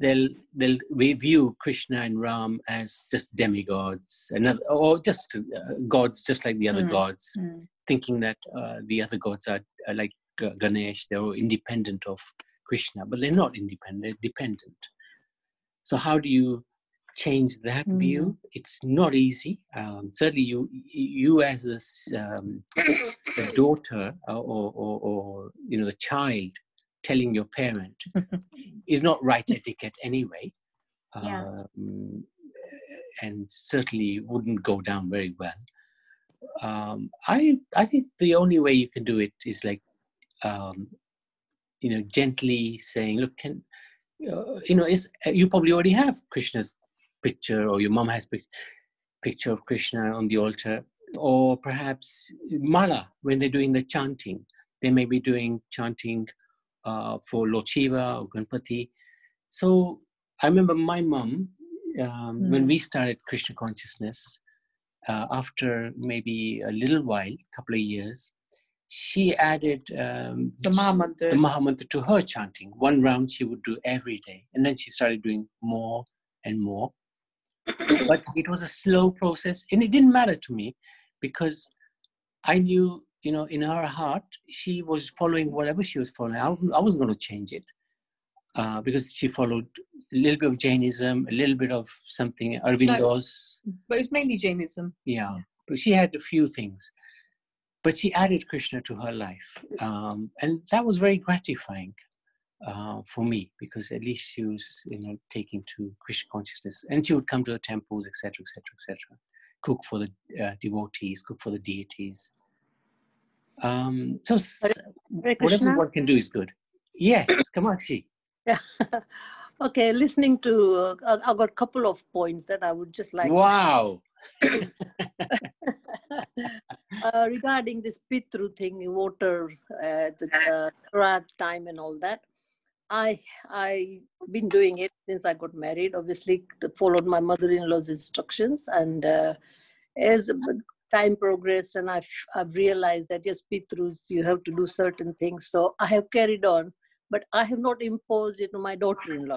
they'll they'll we view krishna and ram as just demigods another or just uh, gods just like the other Mm. gods thinking that uh, the other gods are, are like uh, ganesh they're all independent of krishna but they're not independent they're dependent. So how do you change that view? It's not easy. Um, certainly you you as a, um, a daughter or, or, or, or you know the child telling your parent [LAUGHS] is not right etiquette anyway. Yeah. um, and certainly wouldn't go down very well. Um, I I think the only way you can do it is like um, you know gently saying look can uh, you know is you probably already have Krishna's picture or your mom has pic- picture of Krishna on the altar. Or perhaps mala when they're doing the chanting they may be doing chanting uh, for Lord Shiva or Ganpati so I remember my mom um, when Mm. we started Krishna consciousness uh, after maybe a little while, couple of years, she added um, The Mahamantra. the Mahamantra to her chanting. One round she would do every day, and then she started doing more and more. [COUGHS] but it was a slow process, and it didn't matter to me because I knew, you know, in her heart, she was following whatever she was following. I, I was going to change it uh, because she followed a little bit of Jainism, a little bit of something Arvindos. but it's mainly Jainism. Yeah, but she had a few things. But she added Krishna to her life. Um, and that was very gratifying uh, for me because at least she was, you know, taking to Krishna consciousness. And she would come to the temples, etc., etc., etc. Cook for the uh, devotees, cook for the deities. Um, so whatever one can do is good. Yes, Kamakshi. Yeah. [LAUGHS] okay, listening to, uh, I- I've got a couple of points that I would just like wow. [COUGHS] uh, regarding this Pitru thing, water, uh, the uh, time and all that. I I been doing it since I got married. Obviously, followed my mother-in-law's instructions, and uh, as time progressed, and I've I've realized that yes, Pitrus, you have to do certain things. So I have carried on, but I have not imposed it on my daughter-in-law.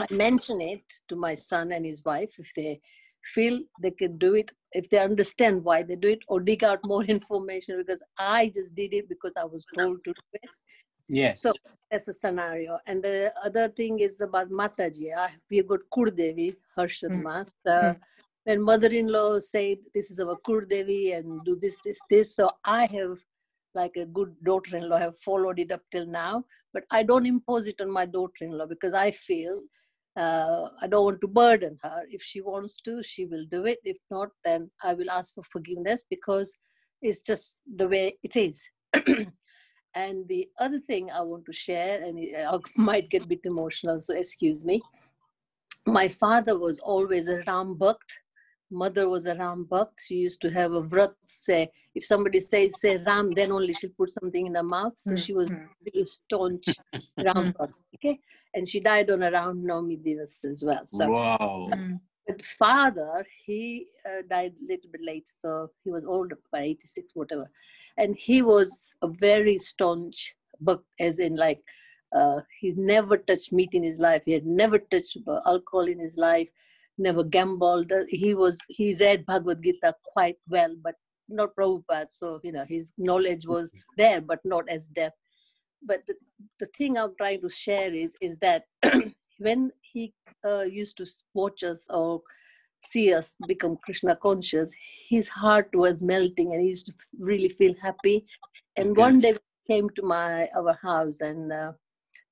I mention it to my son and his wife if they feel they can do it, if they understand why they do it, or dig out more [LAUGHS] information because I just did it because I was told to do it. Yes. So that's a scenario. And the other thing is about Mataji. I, we've got Kurdevi, Harshad Mm. Mas. Uh, When mother-in-law said, this is our Kurdevi and do this, this, this. So I have, like a good daughter-in-law, have followed it up till now. But I don't impose it on my daughter-in-law because I feel uh, I don't want to burden her. If she wants to, she will do it. If not, then I will ask for forgiveness because it's just the way it is. [CLEARS THROAT] and the other thing I want to share, and I [LAUGHS] might get a bit emotional, so excuse me. My father was always a Ram Bhakt. Mother was a Ram Bhakt. She used to have a vrat say, if somebody says, say Ram, then only she'll put something in her mouth. So she was Mhm. really staunch [LAUGHS] Ram Bhakt. Okay. And she died on around Naumi Divas as well. So Wow. Mm. but father, he uh, died a little bit late, so he was older, by 86, whatever. And he was a very staunch book, as in like uh, he never touched meat in his life. He had never touched uh, alcohol in his life, never gambled. Uh, He was he read Bhagavad Gita quite well, but not Prabhupada. So you know his knowledge was [LAUGHS] there, but not as depth. But the, the thing I'm trying to share is is that [CLEARS THROAT] when he uh, used to watch us or see us become Krishna conscious, his heart was melting and he used to really feel happy. And one day came to my our house and uh,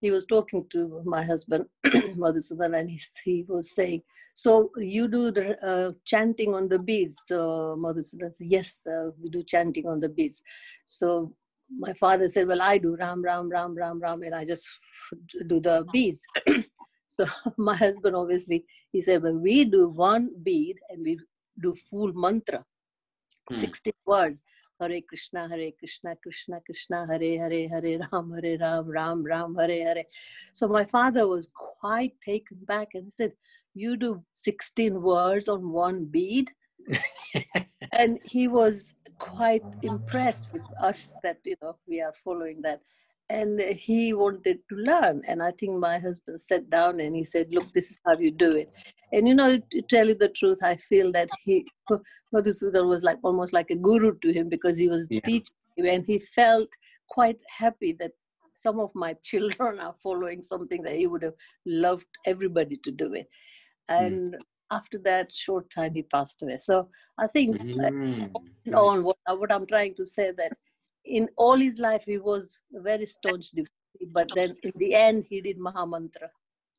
he was talking to my husband, [CLEARS THROAT] Madhusudan, and he, he was saying, So you do the uh, chanting on the beads? So Madhusudan said, Yes, uh, we do chanting on the beads. So my father said, Well, I do Ram, Ram, Ram, Ram, Ram, and I just do the beads. [CLEARS THROAT] so [LAUGHS] my husband obviously he said Well, we do one bead and we do full mantra Hmm. 16 words hare krishna hare krishna krishna krishna hare hare hare ram hare ram ram ram hare hare. So my father was quite taken back and he said you do 16 words on one bead. [LAUGHS] And he was quite impressed with us that you know we are following that and he wanted to learn. And i think my husband sat down and he said look this is how you do it. And you know to tell you the truth i feel that he madhusudan was like almost like a guru to him because he was Yeah. teaching him and he felt quite happy that some of my [LAUGHS] children are following something that he would have loved everybody to do it. And after that short time he passed away. So i think Mm, on nice. what, uh, what I'm trying to say that in all his life he was a very staunch devotee, but then in the end he did Mahamantra.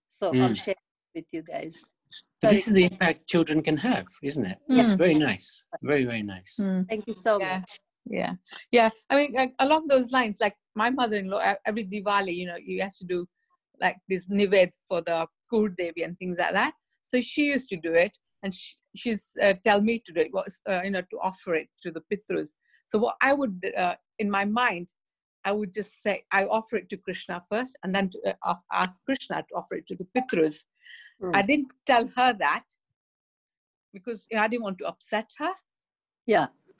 So I'm Mm. sharing with you guys. So this is the impact children can have, isn't it? It's Mm. very nice. Very, very nice. Mm. Thank you so Yeah. much. Yeah, yeah. I mean, like, along those lines, like my mother-in-law, every Diwali, you know, you has to do like this nived for the Kur Devi and things like that. So she used to do it, and she, she's uh, tell me to do it was uh, you know to offer it to the pitrus. So what I would uh, in my mind, I would just say I offer it to Krishna first, and then to, uh, ask Krishna to offer it to the pitrus. Mm. I didn't tell her that because you know, I didn't want to upset her Yeah. [CLEARS THROAT]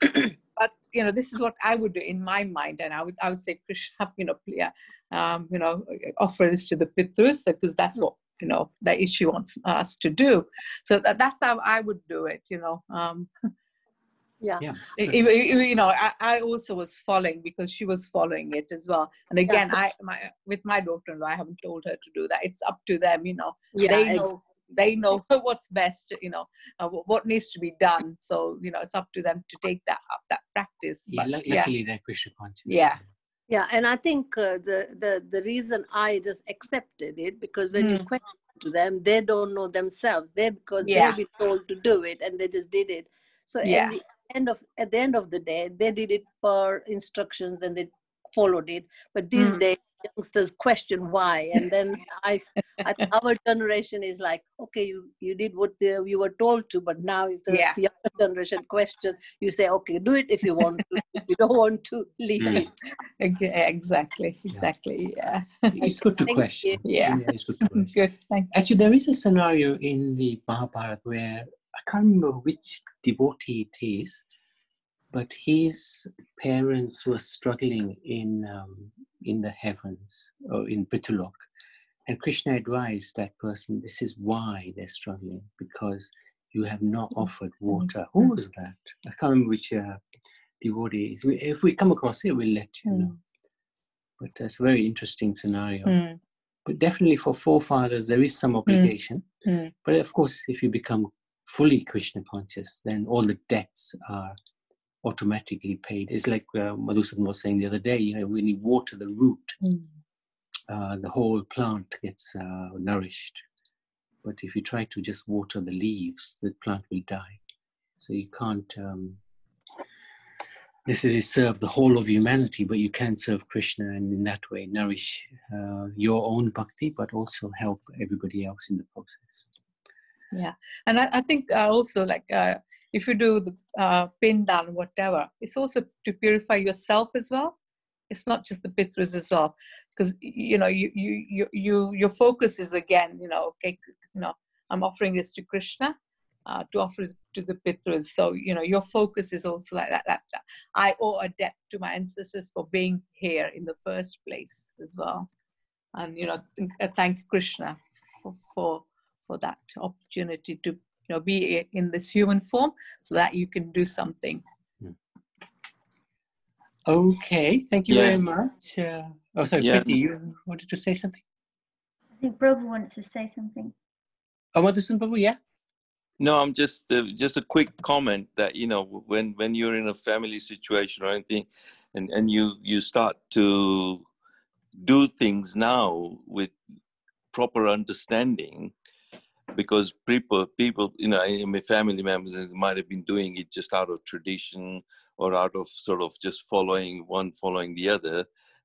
but you know this is what i would do in my mind and i would i would say krishna [LAUGHS] you know pl- um, you know offer this to the pitrus because that's what you know the issue wants us to do so that, that's how i would do it you know um [LAUGHS] Yeah. Yeah. you, you- you know I, I also was following because she was following it as well and again i my with my daughter-in-law i haven't told her to do that it's up to them you know Yeah. they ex- know they know [LAUGHS] what's best you know uh, what needs to be done so you know it's up to them to take that up that practice Yeah, but lu- yeah luckily they're Krishna conscious. Yeah. Yeah, and I think uh, the the the reason I just accepted it because when you Mm. question to them, they don't know themselves. They because Yeah. they've been told to do it and they just did it. So Yeah. at the end of at the end of the day, they did it per instructions and they followed it. But these Mm. days, youngsters question why, and then I, I [LAUGHS] our generation is like, okay, you you did what the, you were told to, but now if the Yeah. [LAUGHS] younger generation question, you say, okay, do it if you want to. if you don't want to, [LAUGHS] leave Mm. it. Okay, exactly exactly yeah It's good to Thank question. you. Yeah. it's good to question. good thank Actually, there is a scenario in the Mahabharata where I can't remember which devotee it is, but his parents were struggling in um, in the heavens or in Pitulok, and Krishna advised that person, "This is why they're struggling because you have not offered water." Who was that? I can't remember which uh, devotee. is. If we come across it, we'll let you Mm. know. But that's a very interesting scenario. Mm, But definitely for forefathers, there is some obligation. mm. But of course, if you become fully Krishna conscious, then all the debts are automatically paid. It's like uh, Madhusudan was saying the other day, you know, when you water the root, Mm. uh, the whole plant gets uh, nourished. but if you try to just water the leaves, the plant will die. So you can't um, necessarily serve the whole of humanity, but you can serve Krishna and in that way nourish uh, your own bhakti, but also help everybody else in the process. Yeah, and I, I think uh, also like uh, if you do the uh, down whatever, it's also to purify yourself as well. It's not just the pitras as well, because you know you you you you your focus is again you know okay you know I'm offering this to Krishna, uh, to offer to the Pitras. So, you know, your focus is also like that, that, that, I owe a debt to my ancestors for being here in the first place as well. And, you know, uh, thank Krishna for, for, for that opportunity to, you know, be in this human form so that you can do something. Hmm. Okay, thank you yeah. very much. Uh, oh, sorry, yeah. you wanted to say something? I think Prabhu wants to say something. Oh, Madhusudan Prabhu, yeah? No, I'm just uh, just a quick comment that you know when when you're in a family situation or anything, and and you you start to do things now with proper understanding because people people you know my family members might have been doing it just out of tradition or out of sort of just following one following the other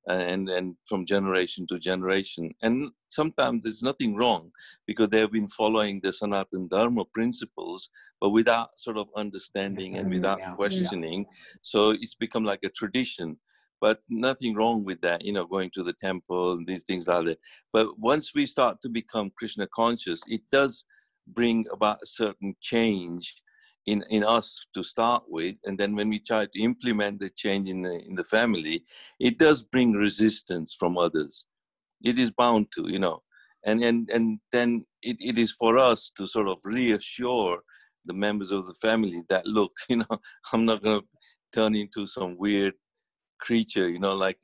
uh, and and from generation to generation and sometimes there's nothing wrong because they have been following the sanatan dharma principles but without sort of understanding and without yeah. questioning yeah. so it's become like a tradition but nothing wrong with that you know going to the temple and these things like that but once we start to become krishna conscious it does bring about a certain change in, in us to start with. And then when we try to implement the change in the, in the family, it does bring resistance from others. It is bound to, you know. And, and, and then it, it is for us to sort of reassure the members of the family that, look, [LAUGHS] you know, I'm not going to turn into some weird creature, you know, like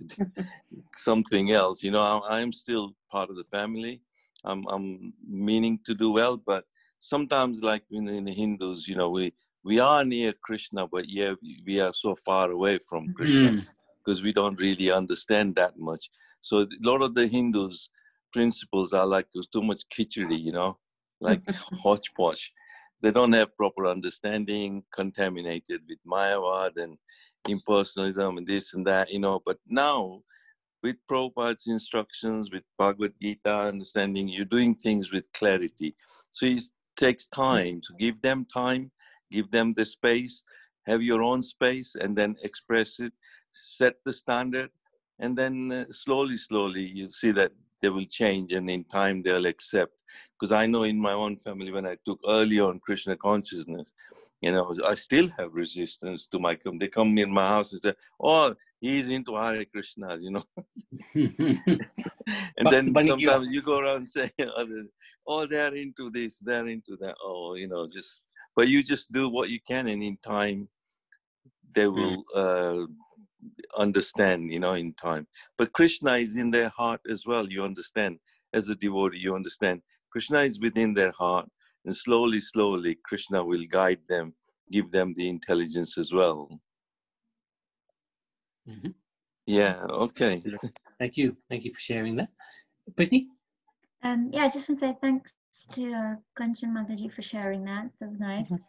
[LAUGHS] something else. You know, I, am still part of the family. I'm, I'm meaning to do well, but sometimes like in, in the Hindus, you know, we we are near Krishna, but yeah, we are so far away from Krishna because mm. we don't really understand that much. So a lot of the Hindus' principles are like there's too much khichdi, you know, like [LAUGHS] hodgepodge. They don't have proper understanding, contaminated with Mayavad and impersonalism and this and that, you know. But now, with Prabhupada's instructions, with Bhagavad Gita understanding, you're doing things with clarity. So it takes time to give them time, give them the space, have your own space, and then express it, set the standard, and then uh, slowly, slowly, you see that they will change, and in time they'll accept. Because I know in my own family, when I took early on Krishna consciousness, you know, I still have resistance to my come. They come in my house and say, "Oh, he's into Hare Krishna," you know. [LAUGHS] and but, then but sometimes you go around saying, [LAUGHS] oh they're into this they're into that oh you know just but you just do what you can and in time they hmm. will uh, understand you know in time but krishna is in their heart as well you understand as a devotee you understand krishna is within their heart and slowly slowly krishna will guide them give them the intelligence as well mm-hmm. yeah okay thank you thank you for sharing that Priti? Um, yeah, I just want to say thanks to uh, Kanchan Mataji for sharing that. That was nice. Mm-hmm.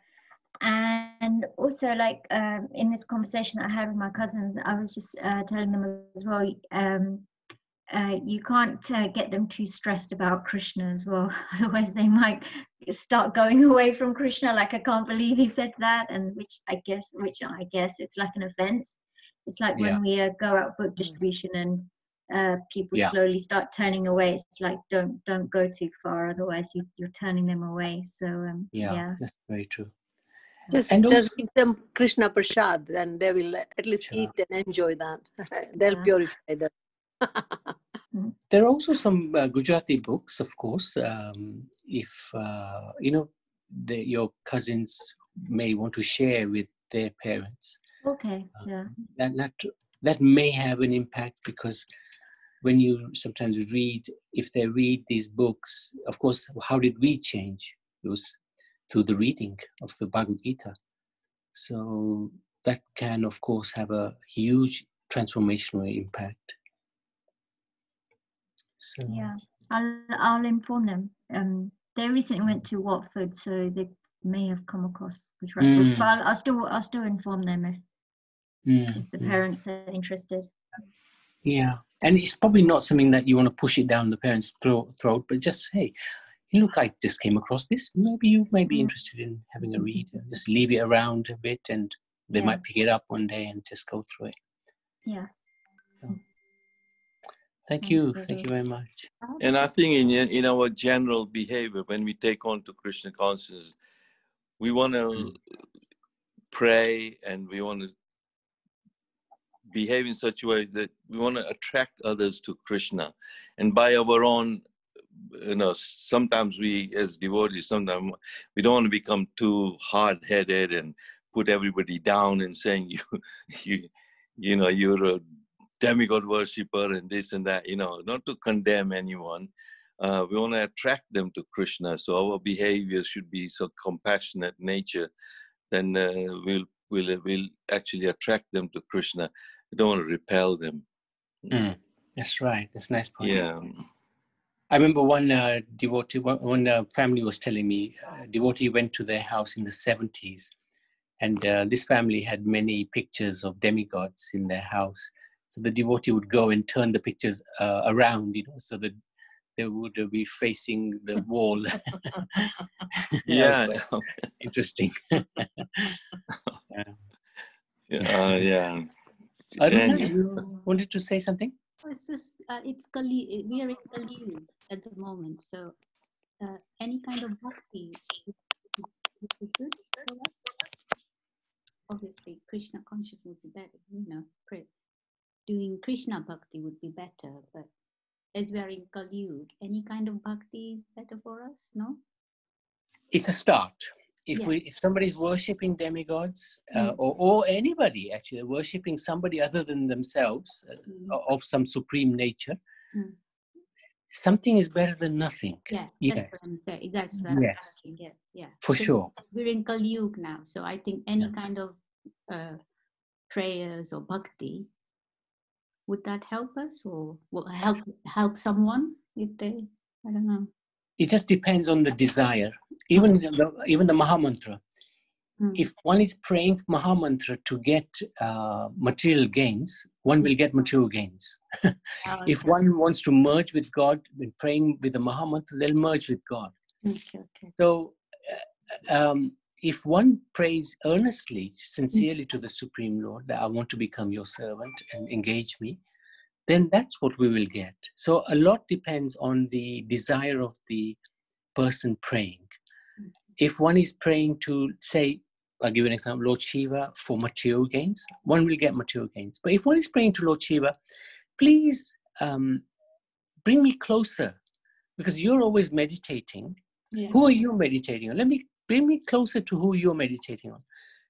And also, like um, in this conversation I had with my cousins, I was just uh, telling them as well. Um, uh, you can't uh, get them too stressed about Krishna as well, [LAUGHS] otherwise they might start going away from Krishna. Like I can't believe he said that, and which I guess, which I guess it's like an offense. It's like yeah. when we uh, go out book distribution and uh, people yeah. slowly start turning away. It's like don't don't go too far, otherwise you, you're turning them away. So um, yeah, yeah, that's very true. Just and just also, give them Krishna prasad, and they will at least sure. eat and enjoy that. [LAUGHS] They'll yeah. purify them. Mm-hmm. there are also some uh, Gujarati books, of course. Um, if uh, you know, the, your cousins may want to share with their parents. Okay. Uh, yeah. That that that may have an impact because when you sometimes read, if they read these books, of course, how did we change? It was through the reading of the Bhagavad Gita. So that can, of course, have a huge transformational impact. So, yeah, I'll, I'll inform them. Um, they recently went to Watford, so they may have come across Gujarat mm. But I'll, I'll, still I'll still inform them if, mm. if the parents are interested. Yeah, and it's probably not something that you want to push it down the parents' throat, throat but just say, look, I just came across this. Maybe you might be mm. interested in having a read. Just leave it around a bit, and they yeah. might pick it up one day and just go through it. Yeah. So, thank you. Thank you very much. And I think in in our general behavior, when we take on to Krishna consciousness, we want to mm. pray and we want to behave in such a way that we want to attract others to Krishna. And by our own, you know, sometimes we as devotees, sometimes we don't want to become too hard-headed and put everybody down and saying [LAUGHS] you, you, you know, you're a demigod worshiper and this and that. You know, not to condemn anyone. Uh, we want to attract them to Krishna. So our behavior should be so compassionate nature. Then uh, we'll will will actually attract them to Krishna. We don't want to repel them. Mm, that's right. That's nice point. Yeah. I remember one uh, devotee, one, one uh, family was telling me, uh, devotee went to their house in the 70s, and uh, this family had many pictures of demigods in their house. So the devotee would go and turn the pictures uh, around, you know, so that they would uh, be facing the [LAUGHS] wall. [LAUGHS] [LAUGHS] yeah, interesting. yeah. Uh, yeah. Aruna, you wanted to say something? It's just, uh, it's Kali, we are in Kali at the moment. So uh, any kind of bhakti would be good for us. Obviously, Krishna conscious would be better, you know, doing Krishna bhakti would be better, but as we are in Kali any kind of bhakti is better for us, no? It's a start if yeah. we if somebody's worshiping demigods uh, mm. or, or anybody actually worshiping somebody other than themselves uh, mm. of some supreme nature mm. something is better than nothing yeah yes. that's what i'm saying that's what yes I'm yeah yeah for so sure we're in kali now so i think any yeah. kind of uh, prayers or bhakti would that help us or will help help someone if they i don't know it just depends on the desire even the, even the Mahamantra. Mm. If one is praying Mahamantra to get uh, material gains, one will get material gains. [LAUGHS] oh, if one wants to merge with God, when praying with the Mahamantra, they'll merge with God. Okay, okay. So, uh, um, if one prays earnestly, sincerely mm. to the Supreme Lord, that I want to become your servant and engage me, then that's what we will get. So, a lot depends on the desire of the person praying if one is praying to, say, I'll give you an example, Lord Shiva for material gains, one will get material gains. But if one is praying to Lord Shiva, please um, bring me closer because you're always meditating. Yeah. Who are you meditating on? Let me bring me closer to who you're meditating on.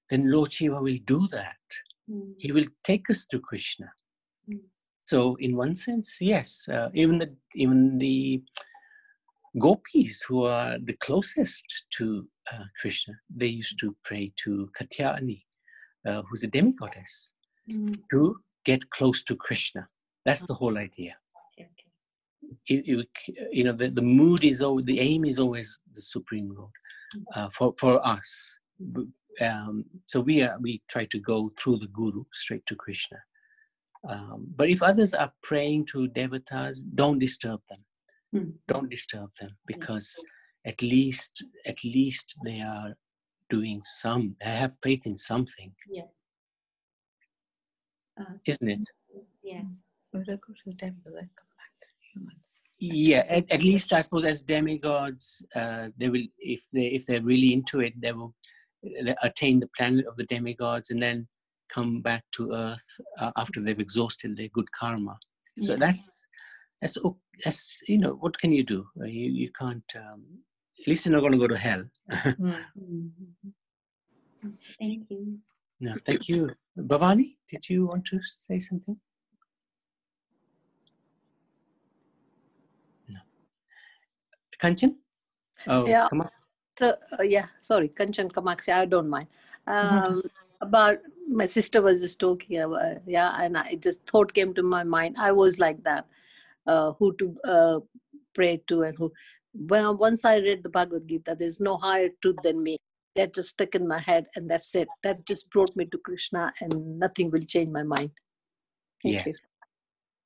Then Lord Shiva will do that. Mm. He will take us to Krishna. Mm. So, in one sense, yes, uh, even the even the gopis who are the closest to uh, Krishna, they used to pray to Katyayani, uh, who's a demigoddess, mm. to get close to Krishna. That's the whole idea. It, it, you know, the, the mood is always, the aim is always the Supreme Lord. Uh, for, for us. Um, so we are, we try to go through the Guru straight to Krishna. Um, but if others are praying to devatas, don't disturb them. Mm. don't disturb them because at least at least they are doing some they have faith in something. Yeah. Uh, isn't it? yes yeah at, at least i suppose as demigods uh, they will if they if they're really into it they will uh, attain the planet of the demigods and then come back to earth uh, after they've exhausted their good karma. So yeah. that's that's that's you know what can you do? Uh, you you can't um, at least you're not going to go to hell. [LAUGHS] Mm-hmm. thank you. No thank you. Bhavani did you want to say something kanchan oh yeah so, uh, yeah sorry kanchan kamakshi i don't mind um, about my sister was just talking about yeah and i just thought came to my mind i was like that uh, who to uh, pray to and who when once I read the Bhagavad Gita, there's no higher truth than me. That just stuck in my head, and that's it. That just brought me to Krishna, and nothing will change my mind. Thank yes. You.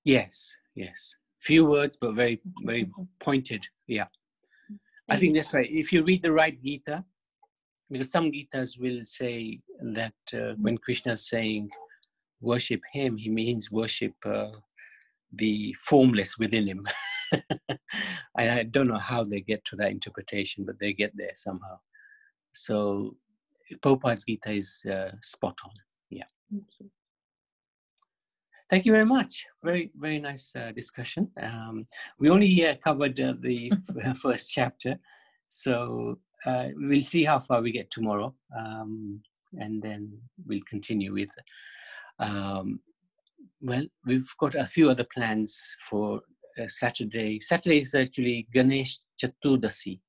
Yes, yes. Few words, but very, very pointed. Yeah. I think that's right. If you read the right Gita, because some Gitas will say that uh, when Krishna is saying worship him, he means worship uh, the formless within him. [LAUGHS] I don't know how they get to that interpretation, but they get there somehow. So Prabhupada's Gita is uh, spot on. Yeah. Thank you very much. Very, very nice uh, discussion. Um, we only uh, covered uh, the [LAUGHS] first chapter, so uh, we'll see how far we get tomorrow, um, and then we'll continue with. Um, well, we've got a few other plans for uh, Saturday. Saturday is actually Ganesh Chaturdasi.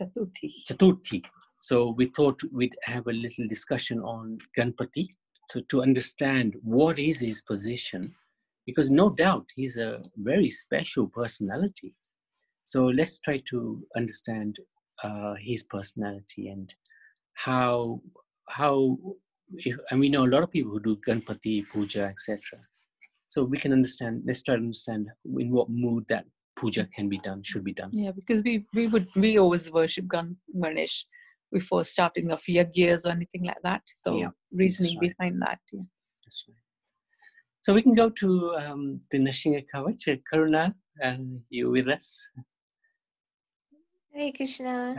Chaturthi. Chaturthi. So we thought we'd have a little discussion on Ganpati. So to understand what is his position, because no doubt he's a very special personality. So let's try to understand uh, his personality and how how if, and we know a lot of people who do Ganpati puja, etc. So we can understand. Let's try to understand in what mood that puja can be done, should be done. Yeah, because we we would we always worship Gan Ganesh before starting off yagyas or anything like that. So yeah, reasoning right. behind that. Yeah. That's right. So we can go to um, the Nrsimha Kavach. Karuna, uh, you with us? Hare Krishna.